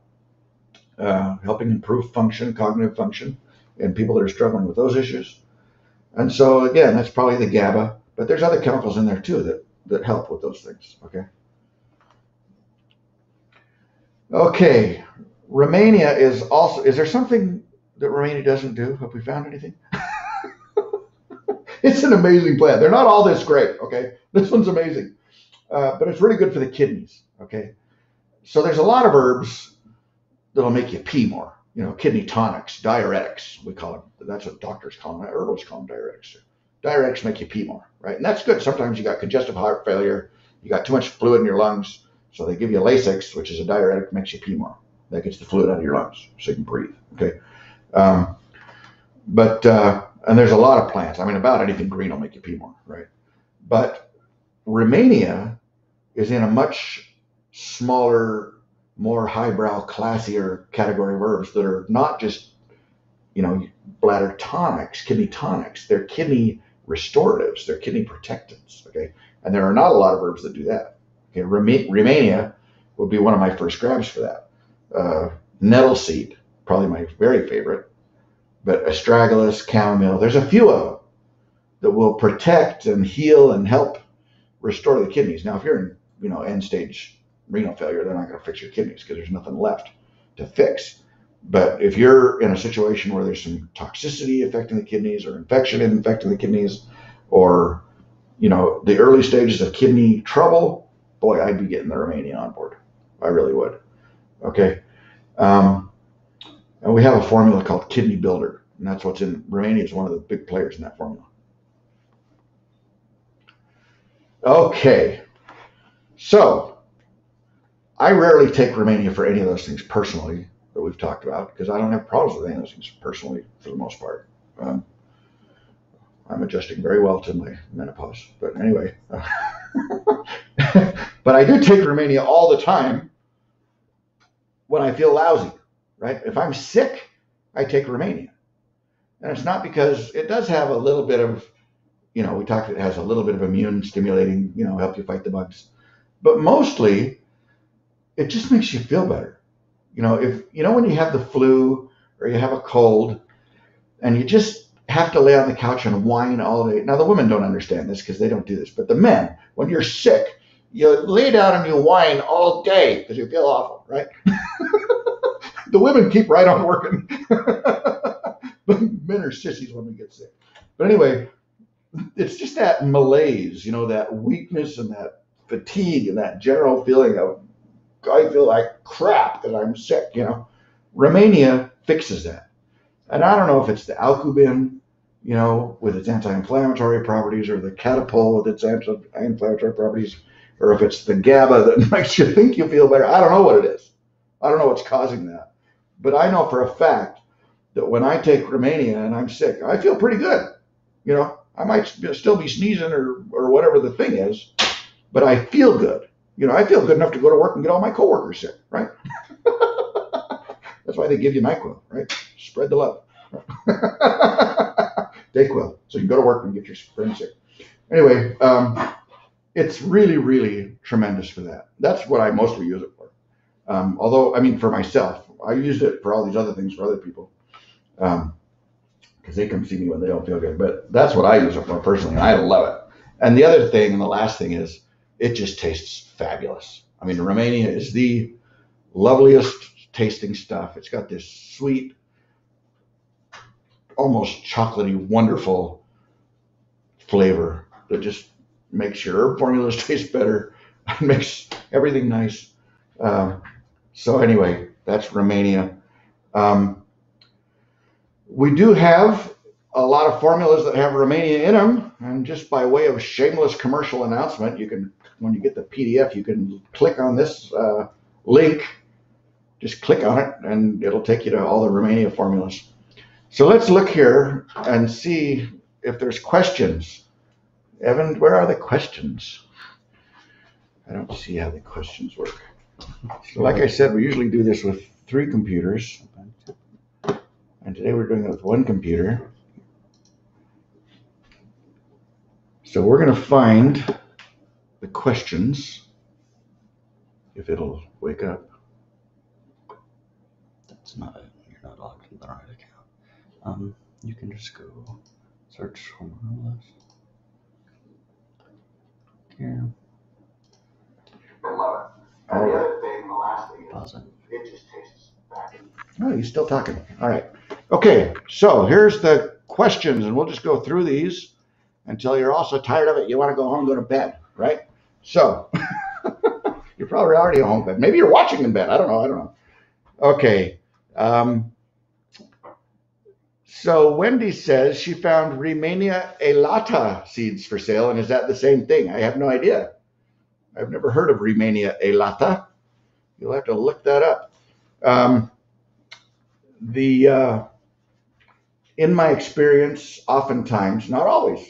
uh, helping improve function, cognitive function, in people that are struggling with those issues. And so again, that's probably the GABA, but there's other chemicals in there too that, that help with those things. Okay. Okay. Rehmannia is also, is there something that Rehmannia doesn't do? Have we found anything? It's an amazing plant. They're not all this great. Okay. This one's amazing. Uh, but it's really good for the kidneys. Okay. So there's a lot of herbs that'll make you pee more. You know, kidney tonics, diuretics, we call them. That's what doctors call them. Herbals call them diuretics. Diuretics make you pee more, right? And that's good. Sometimes you got congestive heart failure, you got too much fluid in your lungs, so they give you Lasix, which is a diuretic, that makes you pee more. That gets the fluid out of your lungs so you can breathe. Okay. Um, but uh, and there's a lot of plants. I mean, about anything green will make you pee more, right? But Rehmannia is in a much smaller, more highbrow, classier category of herbs that are not just, you know, bladder tonics, kidney tonics. They're kidney restoratives. They're kidney protectants. Okay, and there are not a lot of herbs that do that. Okay, Rehmannia would be one of my first grabs for that. Uh, nettle seed, probably my very favorite. But astragalus, chamomile, there's a few of them that will protect and heal and help restore the kidneys. Now, if you're in, you know, end stage renal failure, they're not going to fix your kidneys because there's nothing left to fix. But if you're in a situation where there's some toxicity affecting the kidneys or infection infecting the kidneys or you know the early stages of kidney trouble, boy, I'd be getting the Rehmannia on board. I really would. Okay. Um, and we have a formula called Kidney Builder, and that's what's in Rehmannia is one of the big players in that formula. Okay. So I rarely take Rehmannia for any of those things personally that we've talked about because I don't have problems with any of those things personally for the most part. Um, I'm adjusting very well to my menopause. But anyway, but I do take Rehmannia all the time when I feel lousy, right? If I'm sick, I take Rehmannia. And it's not because it does have a little bit of, you know, we talked, it has a little bit of immune stimulating, you know, help you fight the bugs. But mostly, it just makes you feel better. You know, if, you know, when you have the flu or you have a cold and you just have to lay on the couch and whine all day. Now, the women don't understand this because they don't do this, but the men, when you're sick, you lay down and you whine all day because you feel awful, right? the women keep right on working. but men are sissies when we get sick. But anyway, it's just that malaise, you know, that weakness and that fatigue and that general feeling of I feel like crap that I'm sick, you know. Rehmannia fixes that. And I don't know if it's the Aucubin, you know, with its anti-inflammatory properties or the Catalpol with its anti-inflammatory properties or if it's the GABA that makes you think you feel better. I don't know what it is. I don't know what's causing that. But I know for a fact that when I take Rehmannia and I'm sick, I feel pretty good. You know, I might still be sneezing or, or whatever the thing is, but I feel good. You know, I feel good enough to go to work and get all my coworkers sick, right? That's why they give you NyQuil, right? Spread the love. Dayquil, so you can go to work and get your friends sick. Anyway, um, it's really, really tremendous for that. That's what I mostly use it for. Um, although, I mean, for myself, I used it for all these other things for other people. Um, because they come see me when they don't feel good. But that's what I use it for personally, and I love it. And the other thing, and the last thing is, it just tastes fabulous. I mean, Rehmannia is the loveliest tasting stuff. It's got this sweet, almost chocolatey, wonderful flavor that just makes your herb formulas taste better, makes everything nice. Um, so anyway, that's Rehmannia. Um, we do have a lot of formulas that have Rehmannia in them, and just by way of shameless commercial announcement, you can, when you get the PDF, you can click on this uh, link, just click on it, and it'll take you to all the Rehmannia formulas. So let's look here and see if there's questions. Evan, where are the questions? I don't see how the questions work. Like I said, we usually do this with three computers. And today we're doing it with one computer. So we're going to find the questions, if it'll wake up. That's not it. You're not logged in the right account. Um, you can just go search homeowner list. Here, All right. pause it. Oh, he's still talking. All right. Okay, so here's the questions, and we'll just go through these until you're also tired of it. You want to go home go to bed, right? So you're probably already home bed. Maybe you're watching in bed. I don't know. I don't know. Okay. Um, so Wendy says she found Rehmannia elata seeds for sale, and is that the same thing? I have no idea. I've never heard of Rehmannia elata. You'll have to look that up. Um, the uh, in my experience, oftentimes, not always,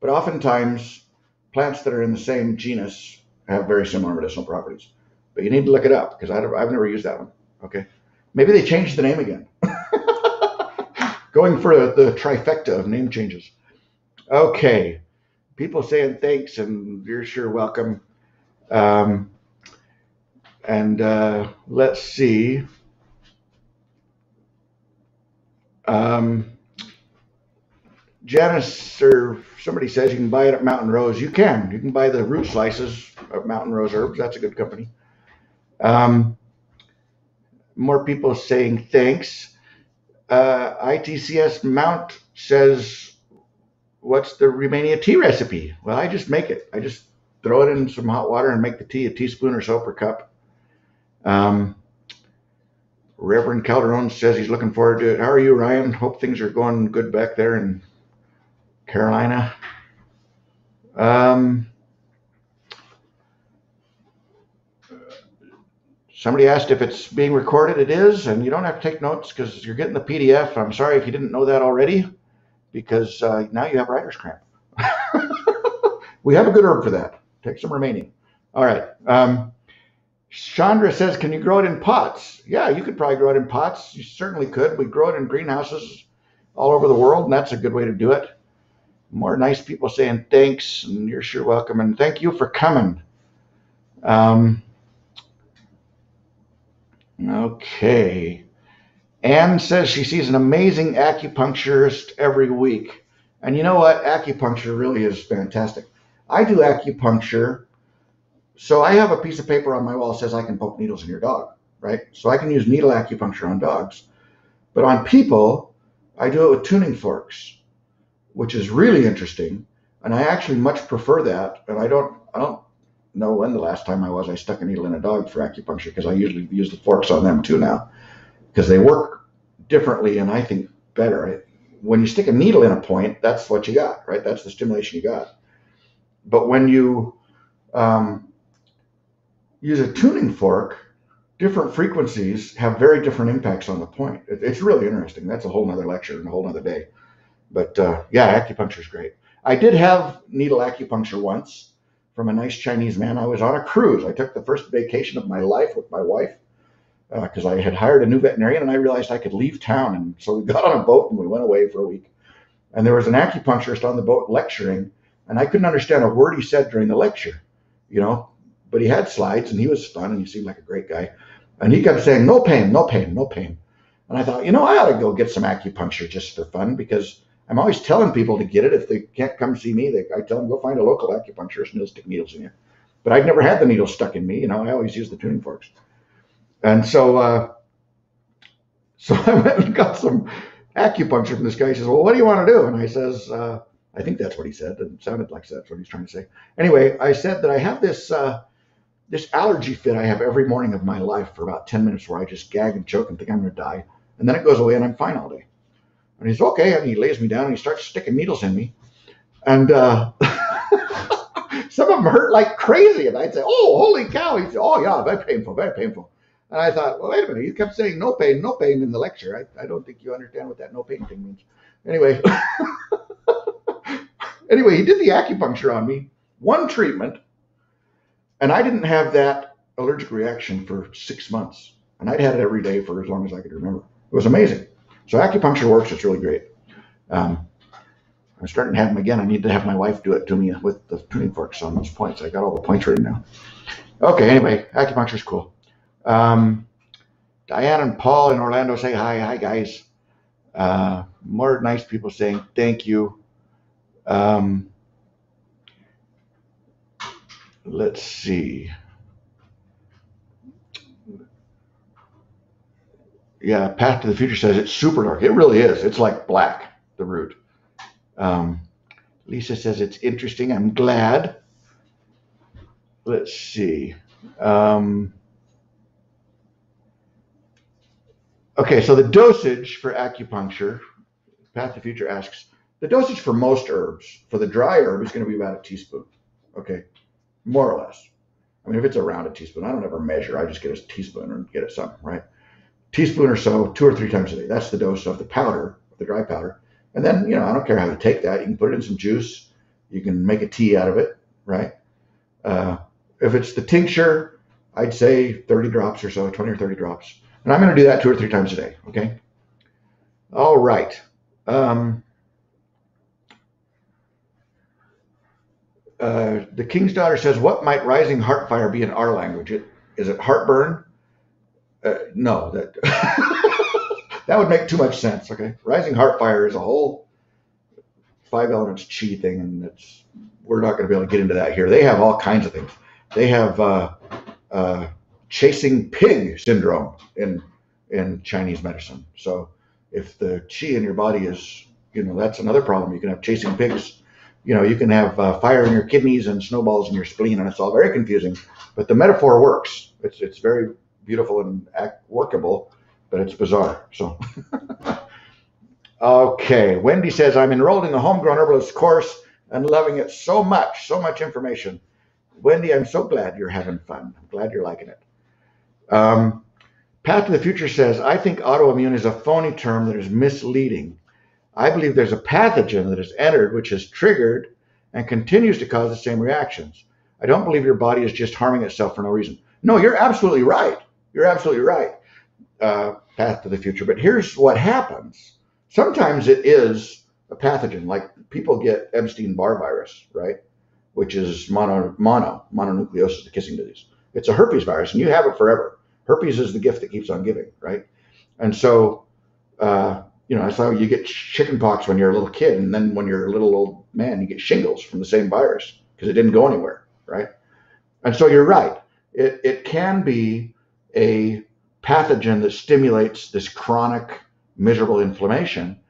but oftentimes, plants that are in the same genus have very similar medicinal properties. But you need to look it up because I've never used that one. Okay, maybe they changed the name again. Going for the trifecta of name changes. Okay, people saying thanks and you're sure welcome. Um, and uh, let's see. Um, Janice or somebody says you can buy it at Mountain Rose. You can. You can buy the root slices of Mountain Rose Herbs. That's a good company. Um, more people saying thanks. Uh, ITCS Mount says, What's the Rehmannia tea recipe? Well, I just make it. I just throw it in some hot water and make the tea a teaspoon or so per cup. Um, Reverend Calderon says he's looking forward to it. How are you, Ryan? Hope things are going good back there in Carolina. Um, somebody asked if it's being recorded. It is, and you don't have to take notes because you're getting the PDF. I'm sorry if you didn't know that already, because uh, now you have writer's cramp. we have a good herb for that. Take some Rehmannia. All right. Um, Chandra says, can you grow it in pots? Yeah, you could probably grow it in pots. You certainly could. We grow it in greenhouses all over the world, and that's a good way to do it. More nice people saying thanks, and you're sure welcome, and thank you for coming. Um, okay. Anne says she sees an amazing acupuncturist every week. And you know what? Acupuncture really is fantastic. I do acupuncture. So I have a piece of paper on my wall that says I can poke needles in your dog, right? So I can use needle acupuncture on dogs. But on people, I do it with tuning forks, which is really interesting. And I actually much prefer that. And I don't I don't know when the last time I was I stuck a needle in a dog for acupuncture because I usually use the forks on them too now because they work differently and I think better. When you stick a needle in a point, that's what you got, right? That's the stimulation you got. But when you um, use a tuning fork, different frequencies have very different impacts on the point. It, it's really interesting. That's a whole nother lecture and a whole nother day. But uh, yeah, acupuncture is great. I did have needle acupuncture once from a nice Chinese man. I was on a cruise. I took the first vacation of my life with my wife because uh, I had hired a new veterinarian and I realized I could leave town. And so we got on a boat and we went away for a week. And there was an acupuncturist on the boat lecturing, and I couldn't understand a word he said during the lecture, you know, but he had slides and he was fun and he seemed like a great guy. And he kept saying, no pain, no pain, no pain. And I thought, you know, I ought to go get some acupuncture just for fun because I'm always telling people to get it. If they can't come see me, they, I tell them, go find a local acupuncturist and he'll stick needles in you. But I'd never had the needles stuck in me. You know, I always use the tuning forks. And so, uh, so I went and got some acupuncture from this guy. He says, well, what do you want to do? And I says, uh, I think that's what he said. It sounded like that's what he's trying to say. Anyway, I said that I have this, uh, this allergy fit I have every morning of my life for about 10 minutes where I just gag and choke and think I'm going to die. And then it goes away and I'm fine all day. And he's okay. And he lays me down and he starts sticking needles in me. And uh, some of them hurt like crazy. And I'd say, oh, holy cow. He'd say, oh, yeah, very painful, very painful. And I thought, well, wait a minute. He kept saying no pain, no pain in the lecture. I, I don't think you understand what that no pain thing means. Anyway, anyway, he did the acupuncture on me, one treatment, and I didn't have that allergic reaction for six months. And I'd had it every day for as long as I could remember. It was amazing. So acupuncture works. It's really great. Um, I'm starting to have them again. I need to have my wife do it to me with the tuning forks on those points. I got all the points written now. Okay, anyway, acupuncture is cool. Um, Diane and Paul in Orlando say hi. Hi, guys. Uh, more nice people saying thank you. Um, let's see. Yeah, Path to the Future says it's super dark. It really is. It's like black, the root. Um, Lisa says it's interesting. I'm glad. Let's see. Um, okay, so the dosage for acupuncture, Path to the Future asks, the dosage for most herbs, for the dry herb, is going to be about a teaspoon. Okay, more or less. I mean, if it's around a teaspoon, I don't ever measure. I just get a teaspoon and get it some, right? Teaspoon or so, two or three times a day. That's the dose of the powder, the dry powder. And then, you know, I don't care how you take that. You can put it in some juice. You can make a tea out of it, right? Uh, if it's the tincture, I'd say 30 drops or so, 20 or 30 drops. And I'm going to do that two or three times a day, okay? All right. Um, uh, the king's daughter says, "What might rising heart fire be in our language? It, is it heartburn?" Uh, no, that that would make too much sense. Okay, rising heart fire is a whole five elements chi thing, and we're not going to be able to get into that here. They have all kinds of things. They have uh, uh, chasing pig syndrome in in Chinese medicine. So if the chi in your body is, you know, that's another problem. You can have chasing pigs you know, you can have uh, fire in your kidneys and snowballs in your spleen, and it's all very confusing. But the metaphor works. It's it's very beautiful and workable, but it's bizarre. So, okay. Wendy says I'm enrolled in the homegrown herbalist course and loving it so much. So much information. Wendy, I'm so glad you're having fun. I'm glad you're liking it. Um, Path to the Future says I think autoimmune is a phony term that is misleading. I believe there's a pathogen that has entered, which has triggered and continues to cause the same reactions. I don't believe your body is just harming itself for no reason. No, you're absolutely right. You're absolutely right. Uh, path to the future. But here's what happens. Sometimes it is a pathogen, like people get Epstein Barr virus, right? Which is mono, mono, mononucleosis, the kissing disease. It's a herpes virus, and you have it forever. Herpes is the gift that keeps on giving, right? And so, uh, you know, that's how you get chickenpox when you're a little kid, and then when you're a little old man, you get shingles from the same virus because it didn't go anywhere, right? And so you're right. It, it can be a pathogen that stimulates this chronic, miserable inflammation.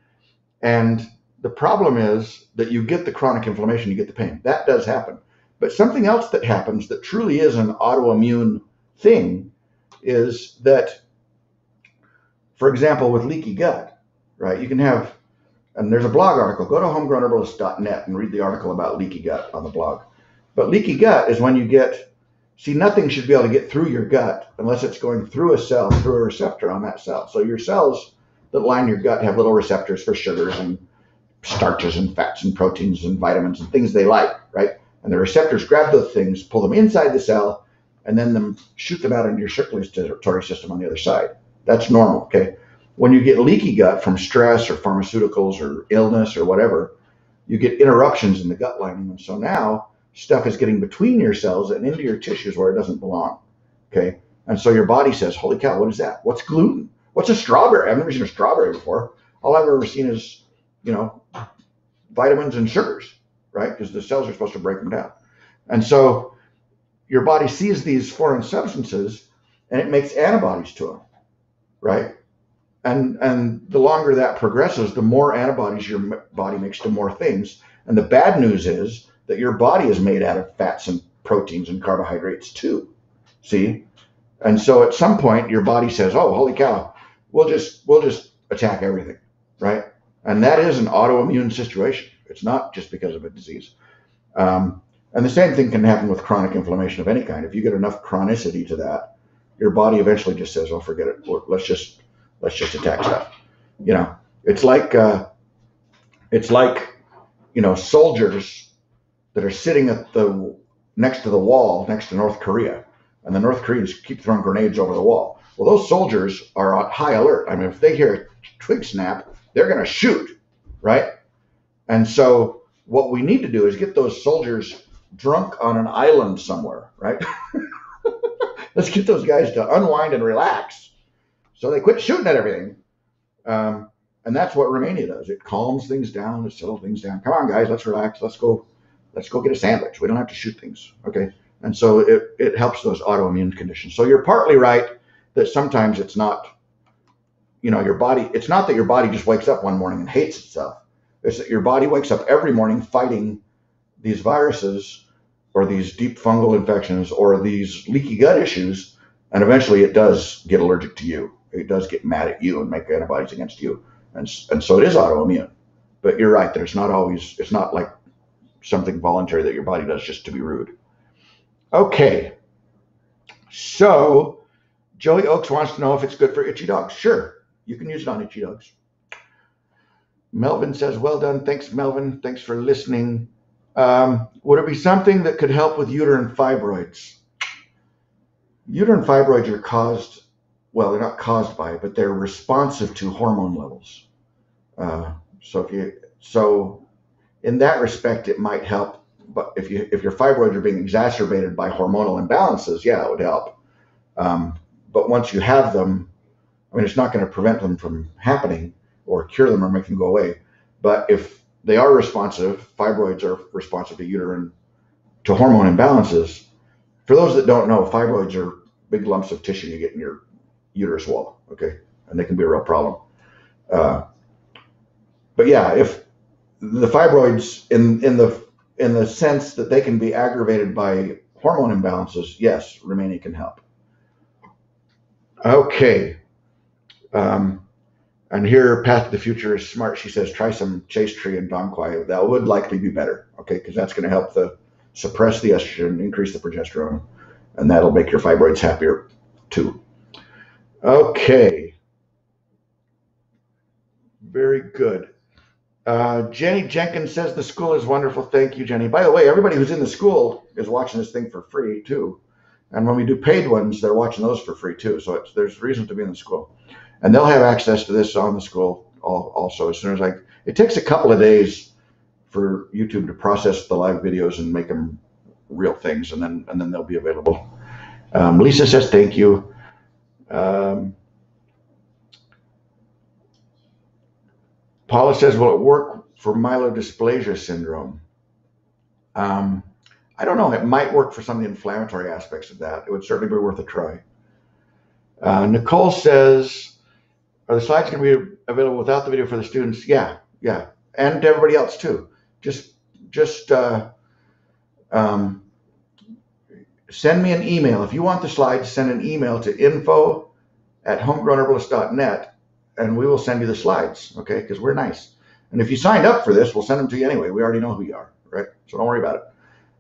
And the problem is that you get the chronic inflammation, you get the pain. That does happen. But something else that happens that truly is an autoimmune thing is that, for example, with leaky gut, right, you can have, and there's a blog article, go to homegrownherbalist.net and read the article about leaky gut on the blog. But leaky gut is when you get See, nothing should be able to get through your gut unless it's going through a cell, through a receptor on that cell. So your cells that line your gut have little receptors for sugars and starches and fats and proteins and vitamins and things they like, right? And the receptors grab those things, pull them inside the cell, and then them shoot them out into your circulatory system on the other side. That's normal, okay? When you get leaky gut from stress or pharmaceuticals or illness or whatever, you get interruptions in the gut lining. And so now stuff is getting between your cells and into your tissues where it doesn't belong. Okay. And so your body says, Holy cow, what is that? What's gluten? What's a strawberry? I've never seen a strawberry before. All I've ever seen is, you know, vitamins and sugars, right? Because the cells are supposed to break them down. And so your body sees these foreign substances and it makes antibodies to them, right? And and the longer that progresses, the more antibodies your body makes to more things. And the bad news is that your body is made out of fats and proteins and carbohydrates too. See? And so at some point your body says, "Oh, holy cow, we'll just we'll just attack everything." Right? And that is an autoimmune situation. It's not just because of a disease. Um, and the same thing can happen with chronic inflammation of any kind. If you get enough chronicity to that, your body eventually just says, "Oh, forget it. Let's just let's just attack stuff." You know, it's like uh, it's like you know soldiers that are sitting at the next to the wall next to North Korea, and the North Koreans keep throwing grenades over the wall. Well, those soldiers are on high alert. I mean, if they hear a twig snap, they're going to shoot, right? And so, what we need to do is get those soldiers drunk on an island somewhere, right? Let's get those guys to unwind and relax so they quit shooting at everything. Um, and that's what Rehmannia does. It calms things down, it settles things down. Come on, guys, let's relax. Let's go let's go get a sandwich. We don't have to shoot things. Okay. And so it, it helps those autoimmune conditions. So you're partly right that sometimes it's not, you know, your body, it's not that your body just wakes up one morning and hates itself. It's that your body wakes up every morning fighting these viruses or these deep fungal infections or these leaky gut issues. And eventually it does get allergic to you. It does get mad at you and make antibodies against you. And, and so it is autoimmune. But you're right that it's not always, it's not like something voluntary that your body does just to be rude. Okay. So Joey Oaks wants to know if it's good for itchy dogs. Sure, you can use it on itchy dogs. Melvin says, well done. Thanks, Melvin. Thanks for listening. Um, would it be something that could help with uterine fibroids? Uterine fibroids are caused, well, they're not caused by, it, but they're responsive to hormone levels. Uh, so if you, so in that respect, it might help. But if you if your fibroids are being exacerbated by hormonal imbalances, yeah, it would help. Um, but once you have them, I mean, it's not going to prevent them from happening or cure them or make them go away. But if they are responsive, fibroids are responsive to uterine to hormone imbalances. For those that don't know, fibroids are big lumps of tissue you get in your uterus wall. Okay, and they can be a real problem. Uh, but yeah, if the fibroids in in the in the sense that they can be aggravated by hormone imbalances, yes, Rehmannia can help. Okay. Um, and here, Path to the Future is smart. She says, try some chaste tree and Dong Quai. That would likely be better, okay, because that's going to help the suppress the estrogen, increase the progesterone, and that'll make your fibroids happier too. Okay. Very good. Uh, Jenny Jenkins says the school is wonderful. Thank you, Jenny. By the way, everybody who's in the school is watching this thing for free too. And when we do paid ones, they're watching those for free too. So there's reason to be in the school. And they'll have access to this on the school also as soon as I, it takes a couple of days for YouTube to process the live videos and make them real things, and then and then they'll be available. Um, Lisa says thank you. Um, Paula says, will it work for myelodysplasia syndrome? Um, I don't know. It might work for some of the inflammatory aspects of that. It would certainly be worth a try. Uh, Nicole says, are the slides going to be available without the video for the students? Yeah, yeah, and to everybody else too. Just, just uh, um, send me an email. If you want the slides, send an email to info at homegrownherbalist.net and we will send you the slides, okay? Because we're nice. And if you signed up for this, we'll send them to you anyway. We already know who you are, right? So don't worry about it.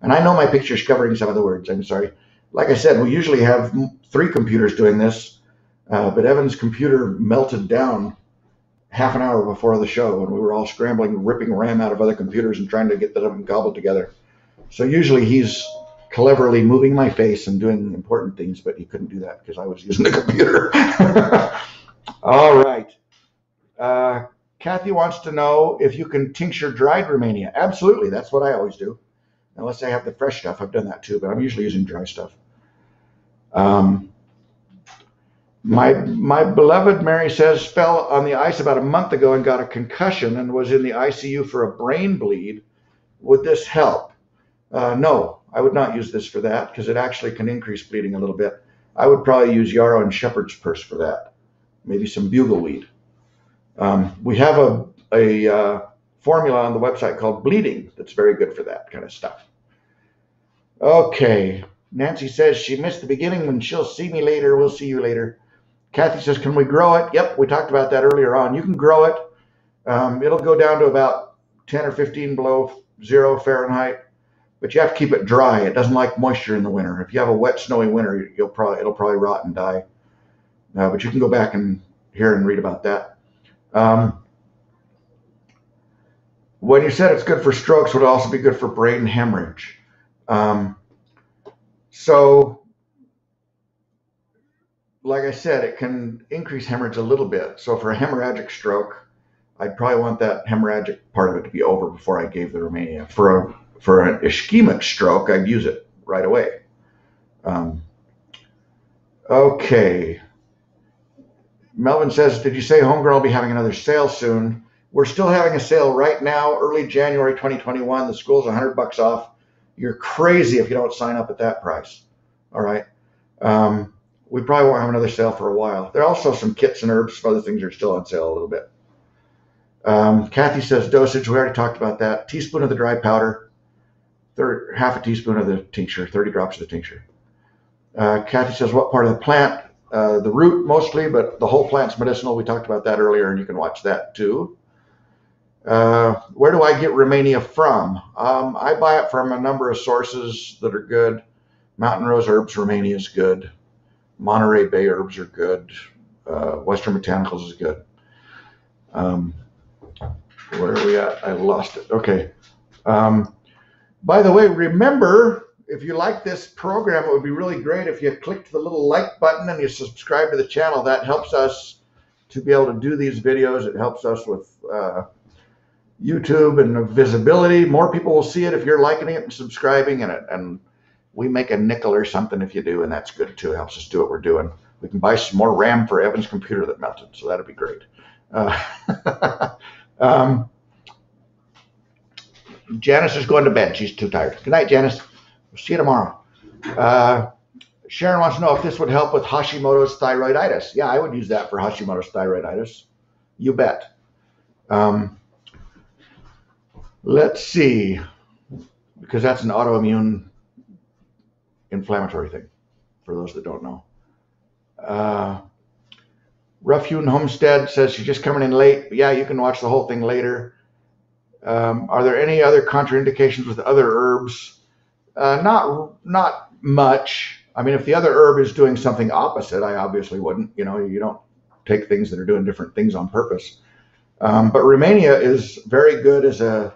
And I know my picture's covering some of the words. I'm sorry. Like I said, we usually have three computers doing this, uh, but Evan's computer melted down half an hour before the show, and we were all scrambling, ripping RAM out of other computers and trying to get them gobbled together. So usually he's cleverly moving my face and doing important things, but he couldn't do that because I was using the computer. All right. Uh, Kathy wants to know if you can tincture dried Rehmannia. Absolutely. That's what I always do. Unless I have the fresh stuff. I've done that too, but I'm usually using dry stuff. Um, my my beloved Mary says fell on the ice about a month ago and got a concussion and was in the ICU for a brain bleed. Would this help? Uh, no, I would not use this for that because it actually can increase bleeding a little bit. I would probably use yarrow and shepherd's purse for that. Maybe some bugleweed. Um, we have a, a uh, formula on the website called bleeding that's very good for that kind of stuff. Okay. Nancy says she missed the beginning when she'll see me later. We'll see you later. Kathy says, can we grow it? Yep, we talked about that earlier on. You can grow it. Um, it'll go down to about 10 or 15 below zero Fahrenheit, but you have to keep it dry. It doesn't like moisture in the winter. If you have a wet, snowy winter, you'll probably it'll probably rot and die. Uh, but you can go back and hear and read about that. Um, when you said it's good for strokes, would also be good for brain hemorrhage. Um, so like I said, it can increase hemorrhage a little bit. So for a hemorrhagic stroke, I'd probably want that hemorrhagic part of it to be over before I gave the Rehmannia. For a for an ischemic stroke, I'd use it right away. Um, okay. Melvin says, did you say Homegrown will be having another sale soon? We're still having a sale right now, early January 2021. The school's 100 bucks off. You're crazy if you don't sign up at that price. All right. Um, we probably won't have another sale for a while. There are also some kits and herbs, some other things are still on sale a little bit. Um, Kathy says dosage. We already talked about that. Teaspoon of the dry powder, third, half a teaspoon of the tincture, 30 drops of the tincture. Uh, Kathy says, what part of the plant? Uh, the root mostly, but the whole plant's medicinal. We talked about that earlier, and you can watch that too. Uh, where do I get Rehmannia from? Um, I buy it from a number of sources that are good. Mountain Rose Herbs Rehmannia is good. Monterey Bay herbs are good. Uh, Western Botanicals is good. Um, where are we at? I lost it. Okay. Um, by the way, remember, if you like this program, it would be really great if you clicked the little like button and you subscribe to the channel. That helps us to be able to do these videos. It helps us with uh, YouTube and visibility. More people will see it if you're liking it and subscribing, and it and we make a nickel or something if you do, and that's good too. It helps us do what we're doing. We can buy some more RAM for Evan's computer that melted, so that'd be great. Uh, um, Janice is going to bed. She's too tired. Good night, Janice. We'll see you tomorrow. Uh, Sharon wants to know if this would help with Hashimoto's thyroiditis. Yeah, I would use that for Hashimoto's thyroiditis. You bet. Um, let's see, because that's an autoimmune inflammatory thing, for those that don't know. Uh, Rough Hewn Homestead says she's just coming in late. Yeah, you can watch the whole thing later. Um, are there any other contraindications with other herbs? Uh, not not much. I mean, if the other herb is doing something opposite, I obviously wouldn't. You know, you don't take things that are doing different things on purpose. Um, but Rehmannia is very good as a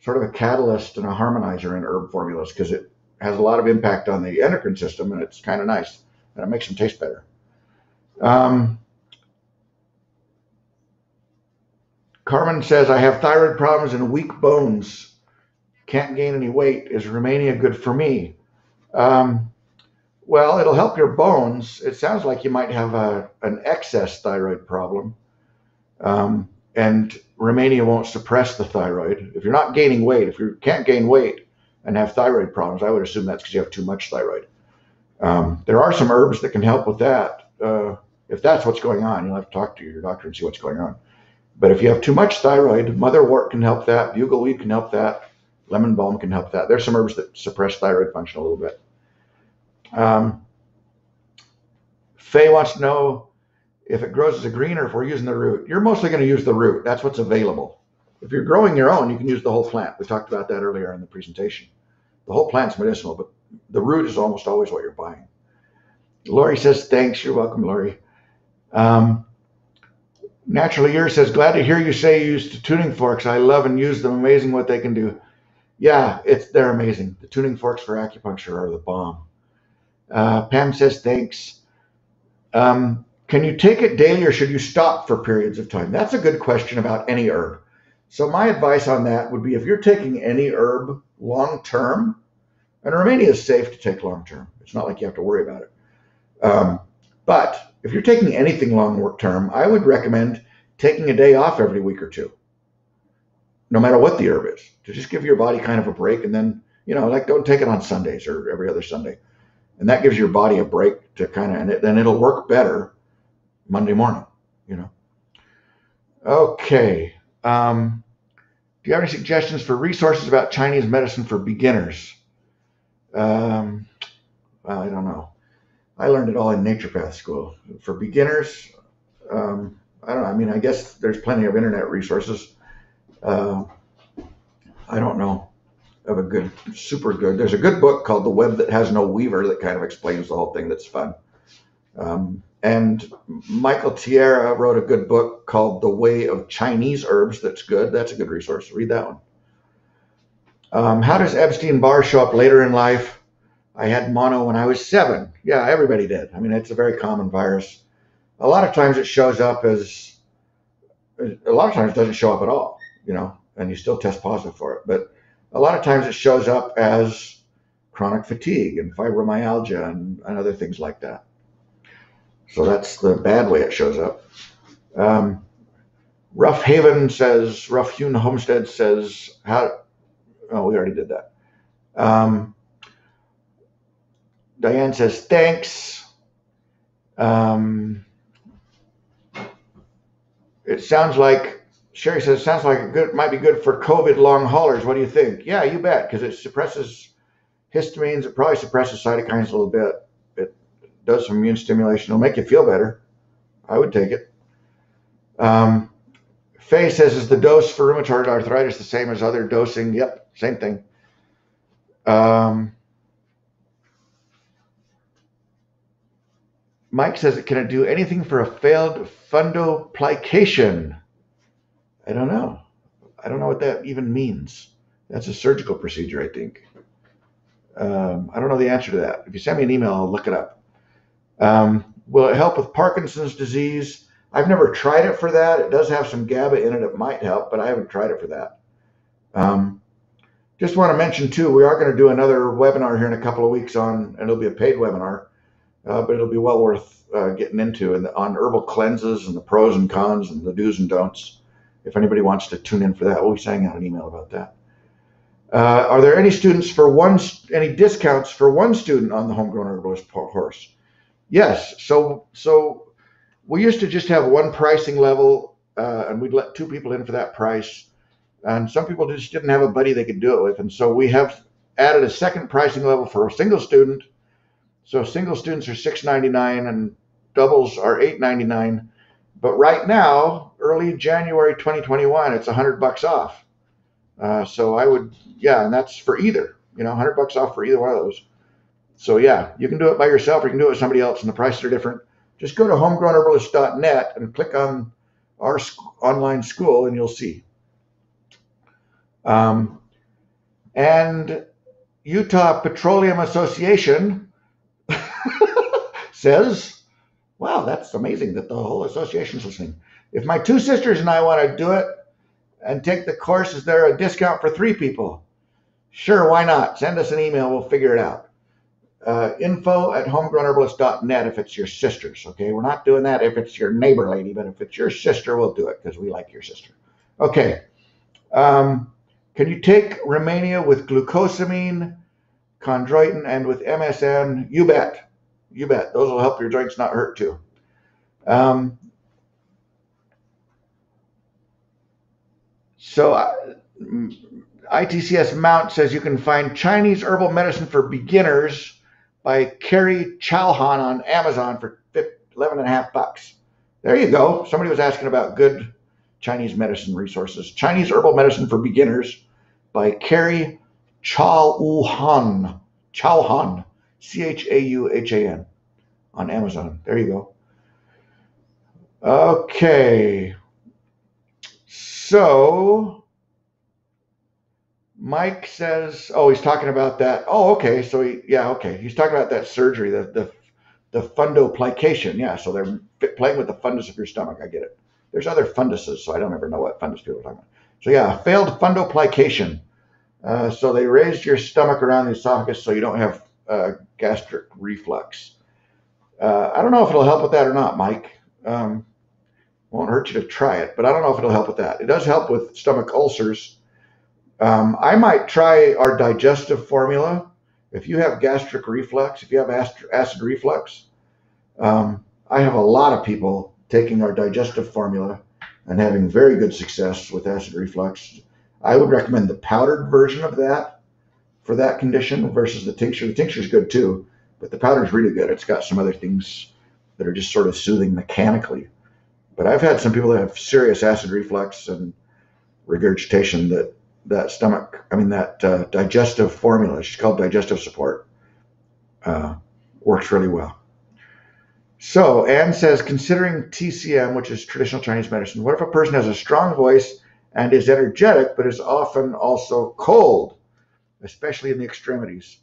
sort of a catalyst and a harmonizer in herb formulas because it has a lot of impact on the endocrine system and it's kind of nice and it makes them taste better. Um, Carmen says, I have thyroid problems and weak bones. Can't gain any weight. Is Rehmannia good for me? Um, well, it'll help your bones. It sounds like you might have a, an excess thyroid problem. Um, and Rehmannia won't suppress the thyroid. If you're not gaining weight, if you can't gain weight and have thyroid problems, I would assume that's because you have too much thyroid. Um, there are some herbs that can help with that. Uh, if that's what's going on, you'll have to talk to your doctor and see what's going on. But if you have too much thyroid, motherwort can help that, bugleweed can help that, lemon balm can help that. There's some herbs that suppress thyroid function a little bit. Um, Faye wants to know if it grows as a green or if we're using the root. You're mostly going to use the root. That's what's available. If you're growing your own, you can use the whole plant. We talked about that earlier in the presentation. The whole plant's medicinal, but the root is almost always what you're buying. Lori says, thanks. You're welcome, Lori. Um, Naturally Yours says, glad to hear you say you use tuning forks. I love and use them. Amazing what they can do. Yeah, it's they're amazing. The tuning forks for acupuncture are the bomb. Uh, Pam says, thanks. Um, can you take it daily or should you stop for periods of time? That's a good question about any herb. So my advice on that would be if you're taking any herb long term, and Rehmannia is safe to take long term. It's not like you have to worry about it. Um, but if you're taking anything long term, I would recommend taking a day off every week or two, no matter what the herb is, to just give your body kind of a break. And then, you know, like don't take it on Sundays or every other Sunday. And that gives your body a break to kind of, and it, then it'll work better Monday morning, you know. Okay. Um, do you have any suggestions for resources about Chinese medicine for beginners? Um, well, I don't know. I learned it all in naturopath school. For beginners, um, I don't know. I mean, I guess there's plenty of internet resources. Uh, I don't know of a good, super good. There's a good book called The Web That Has No Weaver that kind of explains the whole thing. That's fun. Um, and Michael Tierra wrote a good book called The Way of Chinese Herbs. That's good. That's a good resource. Read that one. Um, how does Epstein Barr show up later in life? I had mono when I was seven. Yeah, everybody did. I mean, it's a very common virus. A lot of times it shows up as, a lot of times it doesn't show up at all, you know, and you still test positive for it. But a lot of times it shows up as chronic fatigue and fibromyalgia and, and other things like that. So that's the bad way it shows up. Um, Rough Haven says, Rough Hewn Homestead says, how, oh, we already did that. Um, Diane says, thanks. Um, it sounds like, Sherry says, it sounds like it good, might be good for COVID long haulers. What do you think? Yeah, you bet, because it suppresses histamines. It probably suppresses cytokines a little bit. It does some immune stimulation. It'll make you feel better. I would take it. Um, Faye says, is the dose for rheumatoid arthritis the same as other dosing? Yep, same thing. Um, Mike says, it can it do anything for a failed fundoplication? I don't know. I don't know what that even means. That's a surgical procedure, I think. Um, I don't know the answer to that. If you send me an email, I'll look it up. Um, will it help with Parkinson's disease? I've never tried it for that. It does have some GABA in it. It might help, but I haven't tried it for that. Um, just want to mention too, we are going to do another webinar here in a couple of weeks on, and it'll be a paid webinar uh, but it'll be well worth uh, getting into and on herbal cleanses and the pros and cons and the do's and don'ts. If anybody wants to tune in for that, we'll be sending out an email about that. Uh, are there any students for one, any discounts for one student on the homegrown herbalist course? Yes. So, so we used to just have one pricing level, uh, and we'd let two people in for that price. And some people just didn't have a buddy they could do it with, and so we have added a second pricing level for a single student so single students are six ninety nine and doubles are eight ninety nine. But right now, early January 2021, it's 100 bucks off. Uh, so I would, yeah, and that's for either, you know, 100 bucks off for either one of those. So yeah, you can do it by yourself or you can do it with somebody else and the prices are different. Just go to homegrownherbalist.net and click on our sc- online school and you'll see. Um, and Utah Petroleum Association says, wow, that's amazing that the whole association's listening. If my two sisters and I want to do it and take the course, is there a discount for three people? Sure, why not? Send us an email, we'll figure it out. Uh, info at homegrownherbalist.net if it's your sisters, okay? We're not doing that if it's your neighbor lady, but if it's your sister, we'll do it because we like your sister. Okay. Um, can you take Rehmannia with glucosamine, chondroitin, and with MSM? You bet. You bet. Those will help your joints not hurt too. Um, so, uh, ITCS Mount says you can find Chinese herbal medicine for beginners by Carrie Chauhan on Amazon for 11 and a half bucks. There you go. Somebody was asking about good Chinese medicine resources. Chinese herbal medicine for beginners by Carrie Chauhan. Chauhan. C H A U H A N on Amazon. There you go. Okay. So Mike says, oh, he's talking about that. Oh, okay. So he, yeah, okay. He's talking about that surgery, the the the fundoplication. Yeah. So they're playing with the fundus of your stomach. I get it. There's other funduses, so I don't ever know what fundus people are talking about. So yeah, failed fundoplication. Uh, so they raised your stomach around the esophagus so you don't have uh, gastric reflux. Uh, I don't know if it'll help with that or not, Mike. Um, won't hurt you to try it, but I don't know if it'll help with that. It does help with stomach ulcers. Um, I might try our digestive formula. If you have gastric reflux, if you have acid reflux, um, I have a lot of people taking our digestive formula and having very good success with acid reflux. I would recommend the powdered version of that for that condition versus the tincture. The tincture is good too, but the powder is really good. It's got some other things that are just sort of soothing mechanically. But I've had some people that have serious acid reflux and regurgitation that that stomach, I mean that uh, digestive formula, it's called digestive support, uh, works really well. So Anne says, considering TCM, which is traditional Chinese medicine, what if a person has a strong voice and is energetic, but is often also cold, especially in the extremities?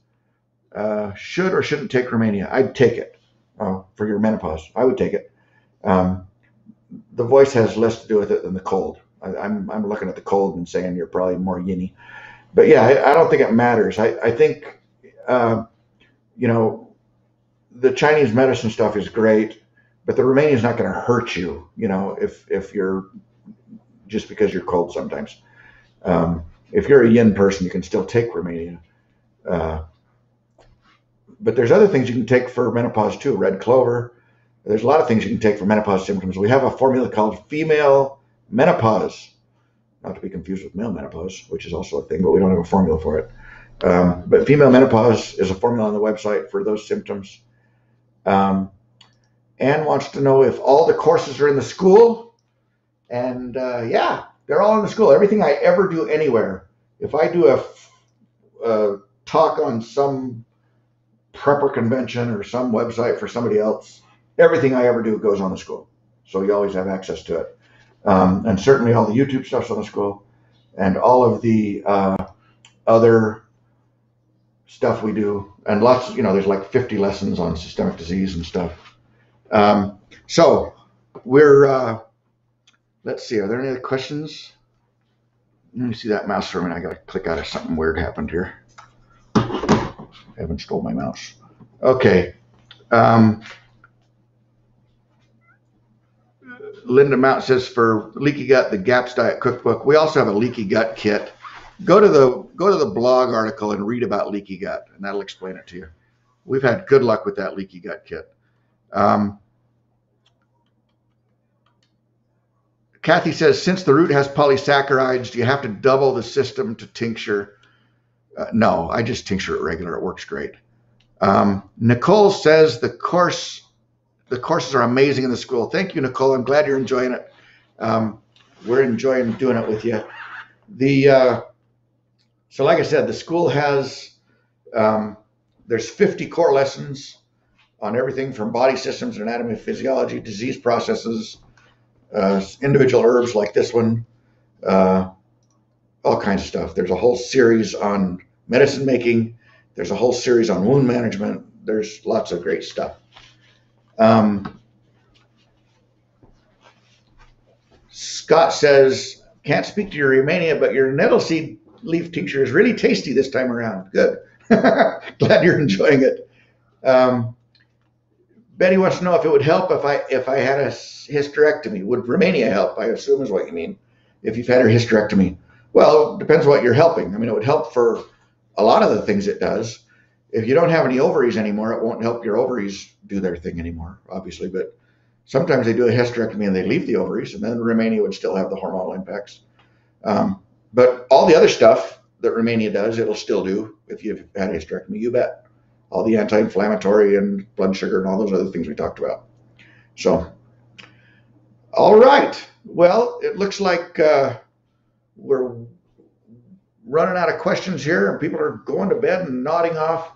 Uh, should or shouldn't take Rehmannia? I'd take it uh, for your menopause. I would take it. Um, the voice has less to do with it than the cold. I, am I'm, I'm looking at the cold and saying you're probably more yinny. But yeah, I, I don't think it matters. I, I think, uh, you know, the Chinese medicine stuff is great, but the Romanian is not going to hurt you, you know, if, if you're just because you're cold sometimes. Um, if you're a yin person, you can still take Rehmannia. Uh, but there's other things you can take for menopause too. Red clover. There's a lot of things you can take for menopause symptoms. We have a formula called female menopause, not to be confused with male menopause, which is also a thing, but we don't have a formula for it. Um, but female menopause is a formula on the website for those symptoms. Um, Anne wants to know if all the courses are in the school. And uh, yeah, they're all in the school. Everything I ever do anywhere, if I do a, a talk on some prepper convention or some website for somebody else, everything I ever do goes on the school. So you always have access to it. Um, and certainly all the YouTube stuff's on the school, and all of the uh, other stuff we do, and lots. You know, there's like 50 lessons on systemic disease and stuff. Um, so we're. Uh, let's see. Are there any other questions? Let me see that mouse for a minute. I gotta click out of something weird happened here. I haven't stole my mouse. Okay. Um, Linda Mount says for leaky gut, the GAPS Diet Cookbook. We also have a leaky gut kit. Go to the go to the blog article and read about leaky gut, and that'll explain it to you. We've had good luck with that leaky gut kit. Um, Kathy says, since the root has polysaccharides, do you have to double the system to tincture? Uh, no, I just tincture it regular. It works great. Um, Nicole says the course the courses are amazing in the school. Thank you, Nicole. I'm glad you're enjoying it. Um, we're enjoying doing it with you. The uh, so, like I said, the school has um, there's 50 core lessons on everything from body systems and anatomy, physiology, disease processes, individual herbs like this one, uh, all kinds of stuff. There's a whole series on medicine making. There's a whole series on wound management. There's lots of great stuff. Um, Scott says, can't speak to your Rehmannia, but your nettle seed leaf tincture is really tasty this time around. Good. Glad you're enjoying it. Um, Betty wants to know if it would help if I if I had a hysterectomy. Would Rehmannia help? I assume is what you mean. If you've had a hysterectomy, well, depends what you're helping. I mean, it would help for a lot of the things it does. If you don't have any ovaries anymore, it won't help your ovaries do their thing anymore, obviously. But sometimes they do a hysterectomy and they leave the ovaries, and then Rehmannia would still have the hormonal impacts. Um, but all the other stuff that Rehmannia does, it'll still do if you've had a hysterectomy. You bet. All the anti-inflammatory and blood sugar and all those other things we talked about. So, all right. Well, it looks like uh, we're running out of questions here, and people are going to bed and nodding off.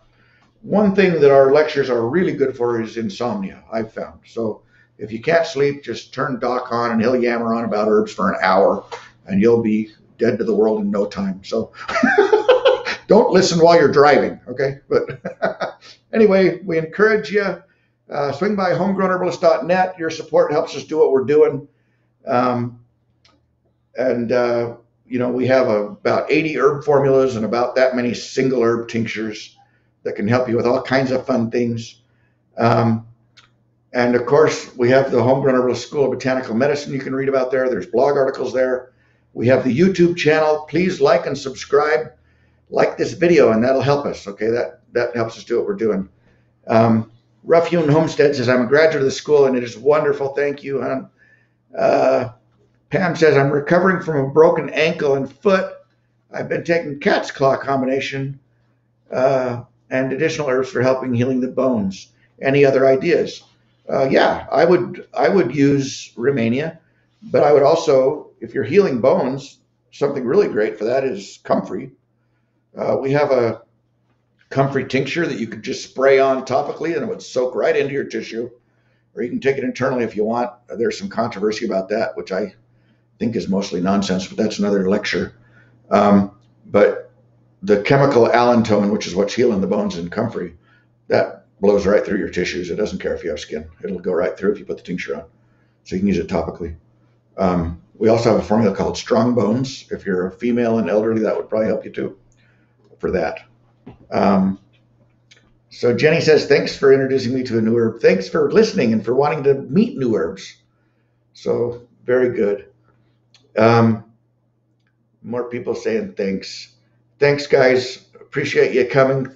One thing that our lectures are really good for is insomnia. I've found. So, if you can't sleep, just turn Doc on, and he'll yammer on about herbs for an hour, and you'll be dead to the world in no time. So don't listen while you're driving, okay? But anyway, we encourage you. Uh, swing by homegrownherbalist.net. Your support helps us do what we're doing. Um, and, uh, you know, we have a, about 80 herb formulas and about that many single herb tinctures that can help you with all kinds of fun things. Um, and of course, we have the Homegrown Herbalist School of Botanical Medicine you can read about there. There's blog articles there. We have the YouTube channel. Please like and subscribe. Like this video, and that'll help us. Okay, that that helps us do what we're doing. Um, Rough Hewn Homestead says, I'm a graduate of the school, and it is wonderful. Thank you, hon. Uh, Pam says, I'm recovering from a broken ankle and foot. I've been taking cat's claw combination uh, and additional herbs for helping healing the bones. Any other ideas? Uh, yeah, I would I would use Rehmannia, but I would also, if you're healing bones, something really great for that is comfrey. Uh, we have a comfrey tincture that you could just spray on topically and it would soak right into your tissue, or you can take it internally if you want. There's some controversy about that, which I think is mostly nonsense, but that's another lecture. Um, but the chemical allantoin, which is what's healing the bones in comfrey, that blows right through your tissues. It doesn't care if you have skin; it'll go right through if you put the tincture on. So you can use it topically. Um, we also have a formula called Strong Bones. If you're a female and elderly, that would probably help you too for that. Um, so Jenny says, thanks for introducing me to a new herb. Thanks for listening and for wanting to meet new herbs. So very good. Um, more people saying thanks. Thanks, guys. Appreciate you coming.